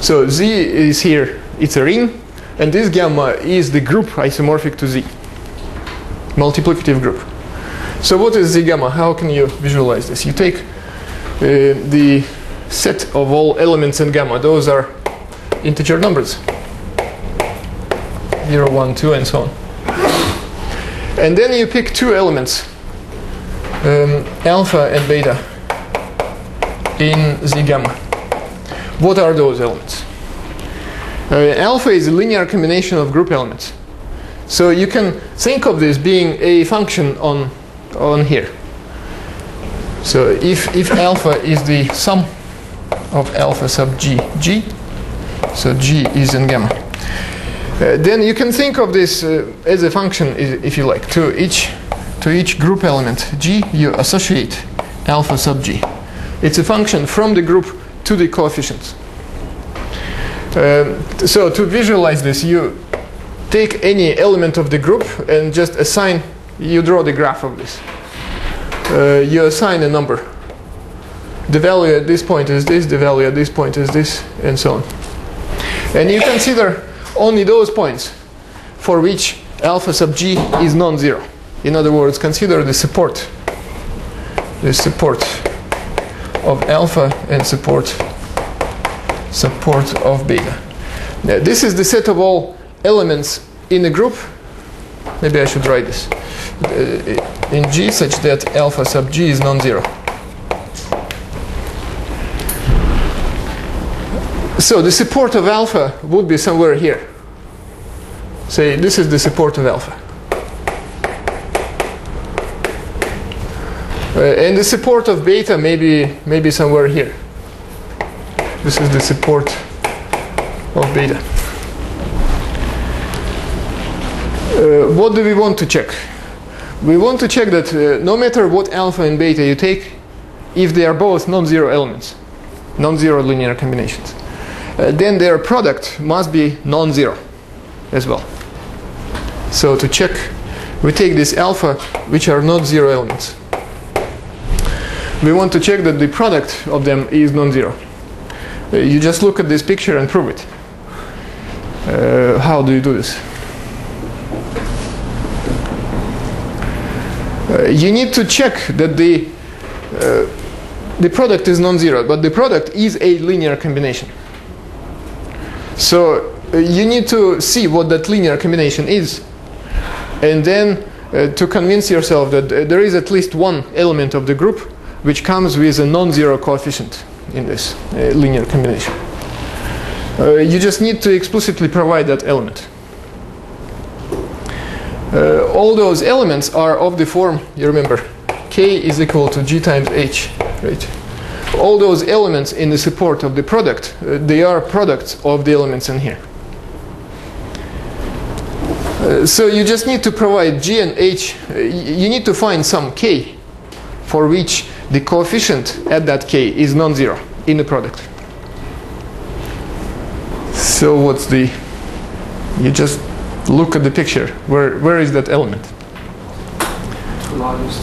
So z is here, it's a ring, and this gamma is the group isomorphic to z, multiplicative group. So what is z gamma? How can you visualize this? You take uh, the set of all elements in gamma. Those are integer numbers. 0, 1, 2, and so on. And then you pick two elements, um, alpha and beta, in Z gamma. What are those elements? Uh, alpha is a linear combination of group elements. So you can think of this being a function on, on here. So if, if alpha is the sum of alpha sub g, g so G is in gamma. Uh, then you can think of this uh, as a function, if you like, to each to each group element G, you associate alpha sub G. It's a function from the group to the coefficients. Um, so to visualize this, you take any element of the group and just assign, you draw the graph of this. Uh, you assign a number. The value at this point is this, the value at this point is this, and so on. And you consider only those points for which alpha sub g is non-zero. In other words, consider the support, the support of alpha and support support of beta. Now, this is the set of all elements in a group. Maybe I should write this in G such that alpha sub G is non-zero. So the support of alpha would be somewhere here. Say this is the support of alpha. Uh, and the support of beta maybe maybe somewhere here. This is the support of beta. Uh, what do we want to check? We want to check that uh, no matter what alpha and beta you take, if they are both non-zero elements, non-zero linear combinations, uh, then their product must be non-zero as well. So to check, we take this alpha, which are not zero elements. We want to check that the product of them is non-zero. Uh, you just look at this picture and prove it. Uh, how do you do this? You need to check that the uh, the product is non-zero, but the product is a linear combination. So uh, you need to see what that linear combination is. And then uh, to convince yourself that uh, there is at least one element of the group which comes with a non-zero coefficient in this uh, linear combination. Uh, you just need to explicitly provide that element. Uh, all those elements are of the form, you remember, k is equal to g times h, right? all those elements in the support of the product, uh, they are products of the elements in here. Uh, so you just need to provide G and H. Uh, you need to find some K for which the coefficient at that K is non-zero in the product. So what's the, you just look at the picture. Where, where is that element? largest?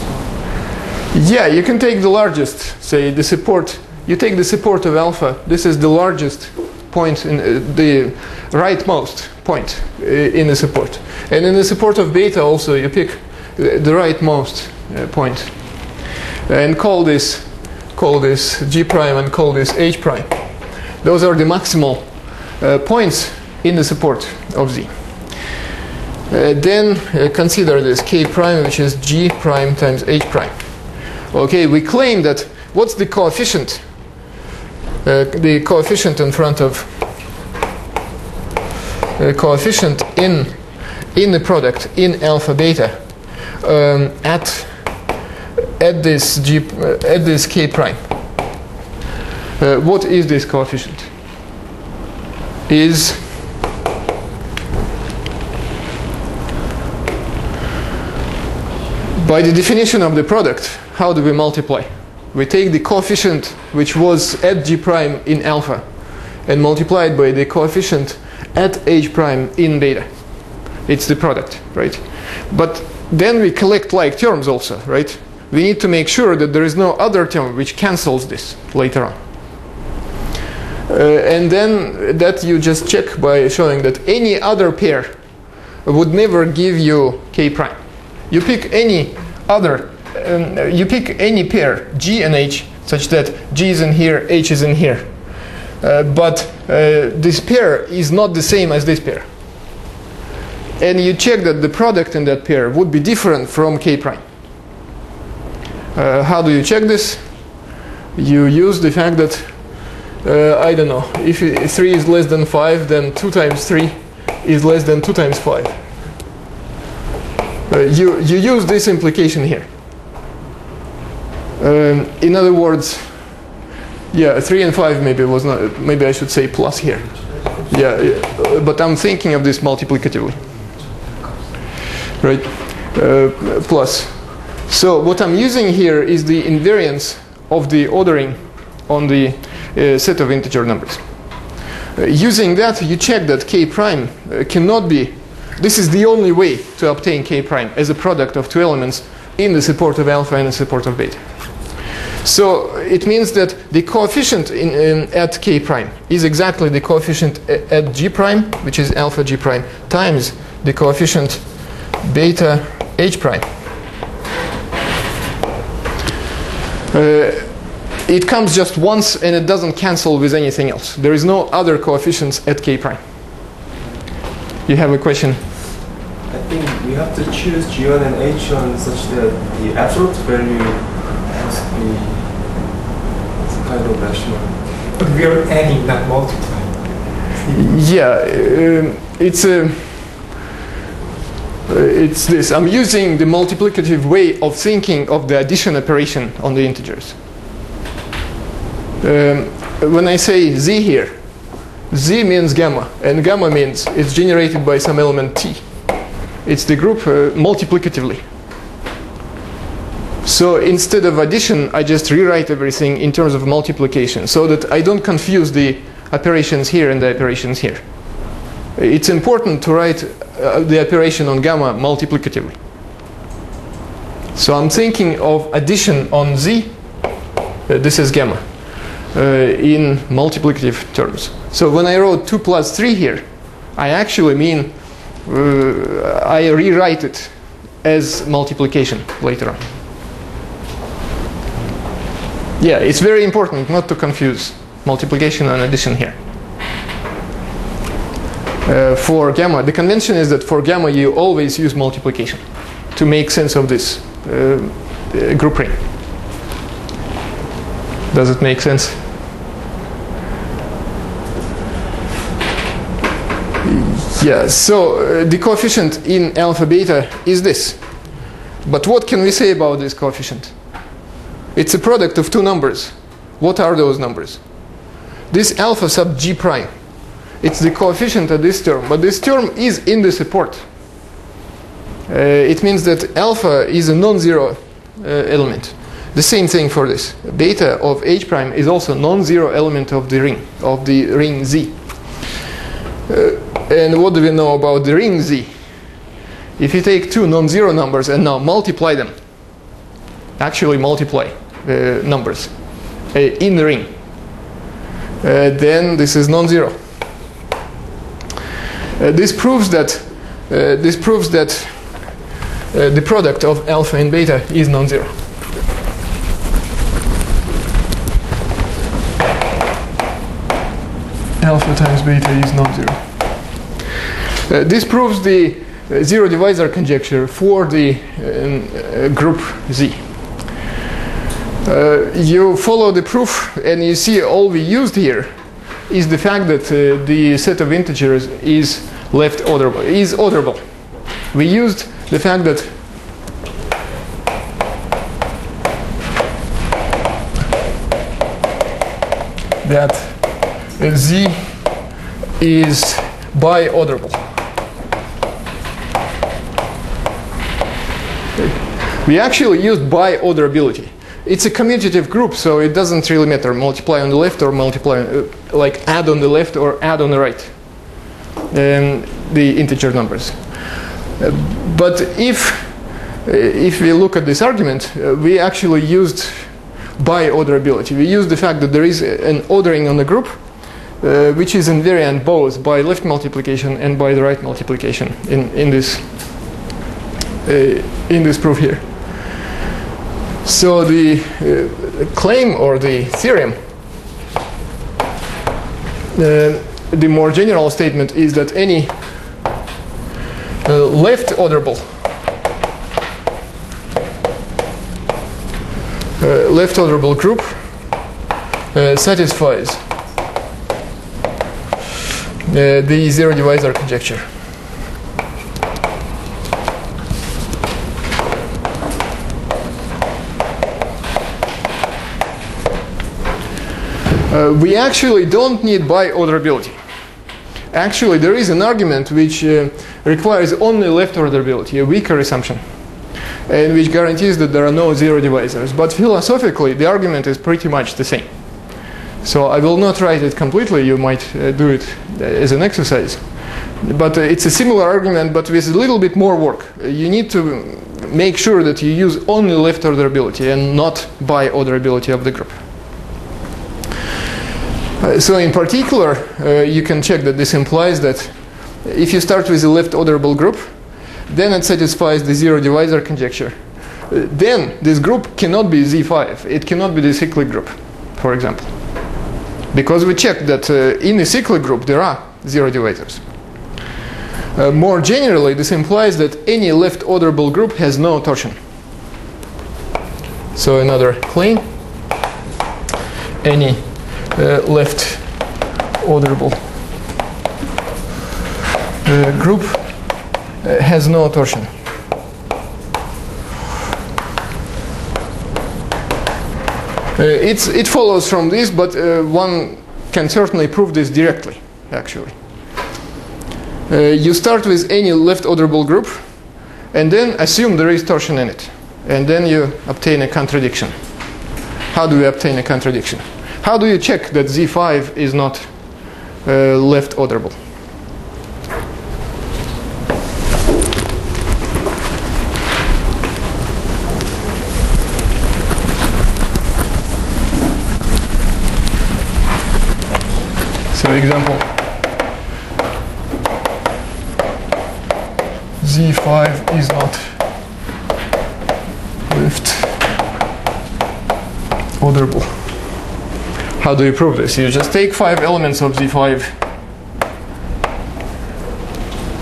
Yeah, you can take the largest, say the support. You take the support of alpha. This is the largest point in uh, the rightmost point uh, in the support. And in the support of beta also you pick the the rightmost uh, point. And call this call this G prime and call this H prime. Those are the maximal uh, points in the support of Z. Uh, then uh, consider this K prime which is G prime times H prime. Okay, we claim that what's the coefficient? Uh, the coefficient in front of uh, coefficient in in the product in alpha beta um, at at this g uh, at this k prime. Uh, what is this coefficient? Is by the definition of the product, how do we multiply? We take the coefficient which was at g prime in alpha and multiply it by the coefficient at h prime in beta. It's the product, right? But then we collect like terms also, right? We need to make sure that there is no other term which cancels this later on. Uh, and then that you just check by showing that any other pair would never give you k prime. You pick any other, um, you pick any pair g and h such that g is in here, h is in here. Uh, but uh, this pair is not the same as this pair. And you check that the product in that pair would be different from k prime. Uh, how do you check this? You use the fact that, uh, I don't know, if 3 is less than 5, then 2 times 3 is less than 2 times 5. Uh, you, you use this implication here. Um, in other words, yeah, 3 and 5 maybe was not, maybe I should say plus here. Yeah, yeah, uh, but I'm thinking of this multiplicatively. Right? Uh, plus. So what I'm using here is the invariance of the ordering on the uh, set of integer numbers. Uh, using that, you check that k prime cannot be. This is the only way to obtain k prime as a product of two elements in the support of alpha and the support of beta. So it means that the coefficient in, in, at k prime is exactly the coefficient a- at g prime, which is alpha g prime, times the coefficient beta h prime. Uh, it comes just once and it doesn't cancel with anything else. There is no other coefficients at k prime. You have a question? I think we have to choose G1 and H1 such that the absolute value must be kind of rational. But we are adding, not multiplying. Yeah, um, it's a. Uh, it's this. I'm using the multiplicative way of thinking of the addition operation on the integers. Um, when I say z here, z means gamma, and gamma means it's generated by some element t. It's the group uh, multiplicatively. So instead of addition, I just rewrite everything in terms of multiplication so that I don't confuse the operations here and the operations here. It's important to write uh, the operation on gamma multiplicatively. So I'm thinking of addition on z, uh, this is gamma, uh, in multiplicative terms. So when I wrote 2 plus 3 here, I actually mean uh, I rewrite it as multiplication later on. Yeah, it's very important not to confuse multiplication and addition here. Uh, for gamma, the convention is that for gamma you always use multiplication to make sense of this uh, group ring. Does it make sense? Yeah, so uh, the coefficient in alpha beta is this. But what can we say about this coefficient? It's a product of two numbers. What are those numbers? This alpha sub g prime. It's the coefficient of this term, but this term is in the support. Uh, it means that alpha is a non-zero uh, element. The same thing for this. Beta of h prime is also non-zero element of the ring, of the ring Z. Uh, and what do we know about the ring Z? If you take two non-zero numbers and now multiply them, actually multiply uh, numbers uh, in the ring, uh, then this is non-zero. Uh, this proves that uh, this proves that the product of alpha and beta is non-zero. Alpha times beta is non-zero. Uh, this proves the uh, zero divisor conjecture for the um, uh, group Z. You follow the proof and you see all we used here is the fact that the set of integers is left orderable, is orderable. We used the fact that that Z is bi-orderable. We actually used bi-orderability. It's a commutative group, so it doesn't really matter multiply on the left or multiply, uh, like add on the left or add on the right, um, the integer numbers. Uh, but if uh, if we look at this argument, uh, we actually used bi-orderability. We used the fact that there is an ordering on the group, uh, which is invariant both by left multiplication and by the right multiplication in in this uh, in this proof here. So the uh, claim or the theorem, uh, the more general statement is that any uh, left orderable uh, left orderable group uh, satisfies uh, the zero divisor conjecture. Uh, we actually don't need bi-orderability. Actually, there is an argument which uh, requires only left orderability, a weaker assumption, and which guarantees that there are no zero divisors. But philosophically, the argument is pretty much the same. So I will not write it completely. You might uh, do it uh, as an exercise. But uh, it's a similar argument, but with a little bit more work. Uh, you need to make sure that you use only left orderability and not bi-orderability of the group. Uh, so in particular, uh, you can check that this implies that if you start with a left orderable group, then it satisfies the zero divisor conjecture. Uh, then this group cannot be Z5. It cannot be the cyclic group, for example. Because we checked that in a cyclic group there are zero divisors. Uh, more generally, this implies that any left orderable group has no torsion. So another claim. Any uh, left orderable uh, group uh, has no torsion. Uh, it's, it follows from this, but uh, one can certainly prove this directly, actually. Uh, you start with any left orderable group, and then assume there is torsion in it. And then you obtain a contradiction. How do we obtain a contradiction? How do you check that Z5 is not uh, left orderable? So example Z5 is not left orderable. How do you prove this? You just take five elements of Z5,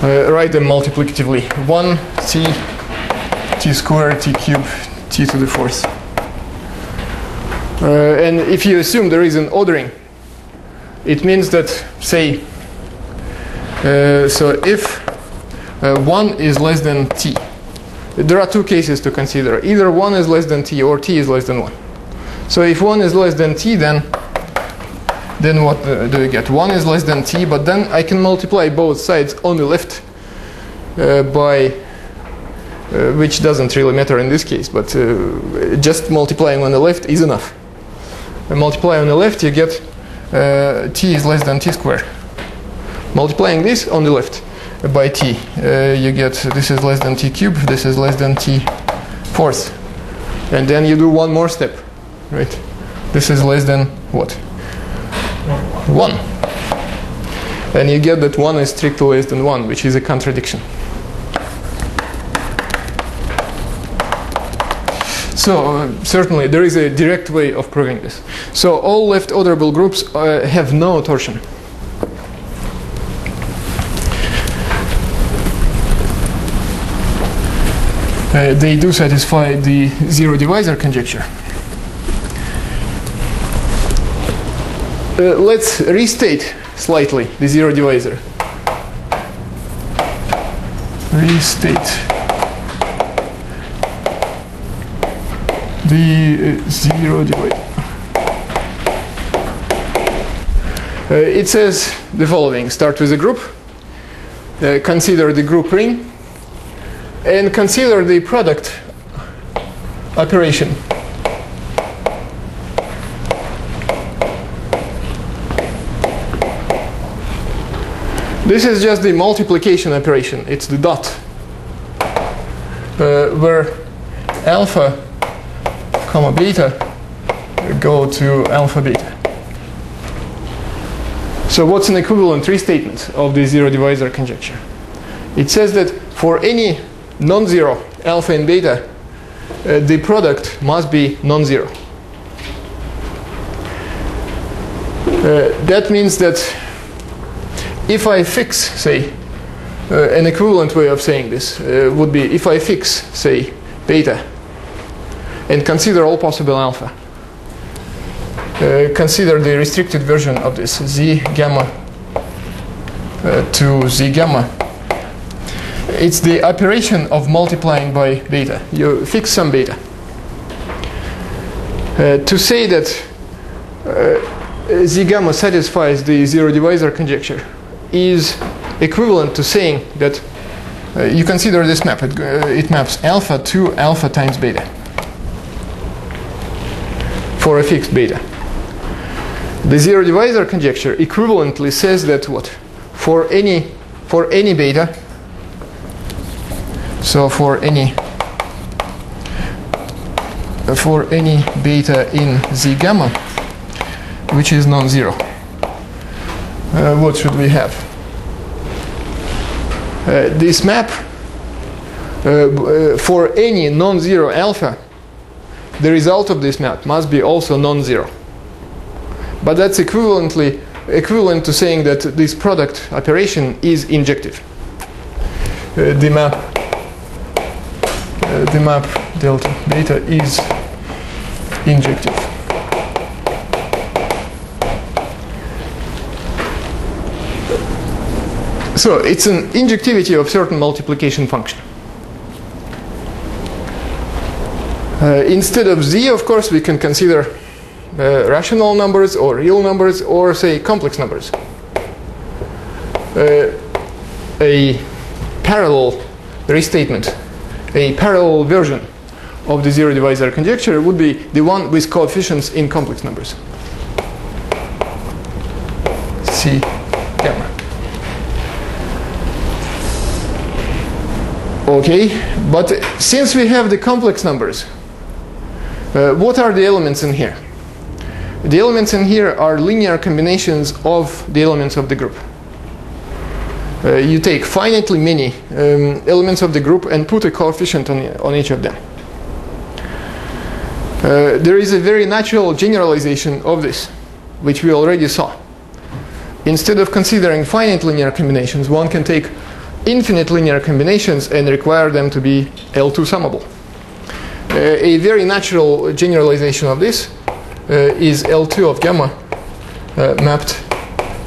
uh, write them multiplicatively. 1 t, t squared, t cubed, t to the fourth. Uh, and if you assume there is an ordering, it means that, say, uh, so if uh, 1 is less than t, there are two cases to consider. Either 1 is less than t or t is less than 1. So if 1 is less than t, then then what uh, do you get? 1 is less than t, but then I can multiply both sides on the left uh, by, uh, which doesn't really matter in this case, but uh, just multiplying on the left is enough. And multiply on the left, you get uh, t is less than t squared. Multiplying this on the left by t, uh, you get this is less than t cubed, this is less than t fourth. And then you do one more step, right? This is less than what? 1. And you get that 1 is strictly less than 1, which is a contradiction. So uh, certainly there is a direct way of proving this. So all left orderable groups uh, have no torsion. Uh, they do satisfy the zero divisor conjecture. Uh, let's restate slightly the zero divisor. Restate the uh, zero divisor. Uh, it says the following start with a group, uh, consider the group ring, and consider the product operation. This is just the multiplication operation. It's the dot, uh, where alpha comma beta go to alpha beta. So what's an equivalent restatement of the zero divisor conjecture? It says that for any non-zero alpha and beta, uh, the product must be non-zero. Uh, that means that if I fix, say, uh, an equivalent way of saying this uh, would be if I fix, say, beta and consider all possible alpha, uh, consider the restricted version of this z gamma uh, to z gamma it's the operation of multiplying by beta. You fix some beta. Uh, to say that uh, z gamma satisfies the zero divisor conjecture is equivalent to saying that uh, you consider this map. It, uh, it maps alpha to alpha times beta for a fixed beta. The zero divisor conjecture equivalently says that what? For any for any beta, so for any for any beta in z gamma, which is non-zero, uh, what should we have? Uh, this map uh, uh for any non-zero alpha, the result of this map must be also non-zero. But that's equivalently equivalent to saying that this product operation is injective. Uh, the map uh, the map delta beta is injective. So it's an injectivity of certain multiplication function. Uh, instead of z, of course, we can consider uh, rational numbers or real numbers or say complex numbers. Uh, a parallel restatement a parallel version of the zero divisor conjecture would be the one with coefficients in complex numbers. C Okay, but since we have the complex numbers, uh, what are the elements in here? The elements in here are linear combinations of the elements of the group. Uh, you take finitely many um, elements of the group and put a coefficient on, on each of them. Uh, there is a very natural generalization of this, which we already saw. Instead of considering finite linear combinations, one can take infinite linear combinations and require them to be L2 summable. Uh, a very natural generalization of this uh, is L2 of gamma uh, mapped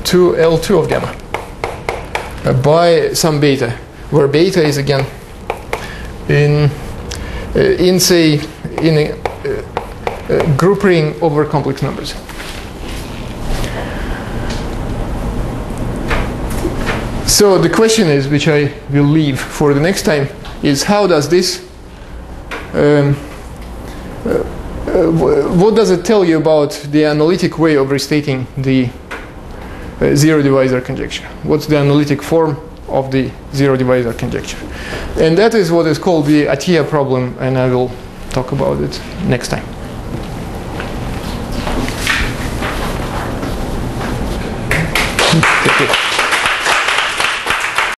to L2 of gamma. Uh, by some beta, where beta is again in uh, in say in a uh, group ring over complex numbers. So the question is, which I will leave for the next time, is how does this, um, uh, uh, what does it tell you about the analytic way of restating the uh, zero divisor conjecture. What's the analytic form of the zero divisor conjecture? And that is what is called the Atiyah problem, and I will talk about it next time.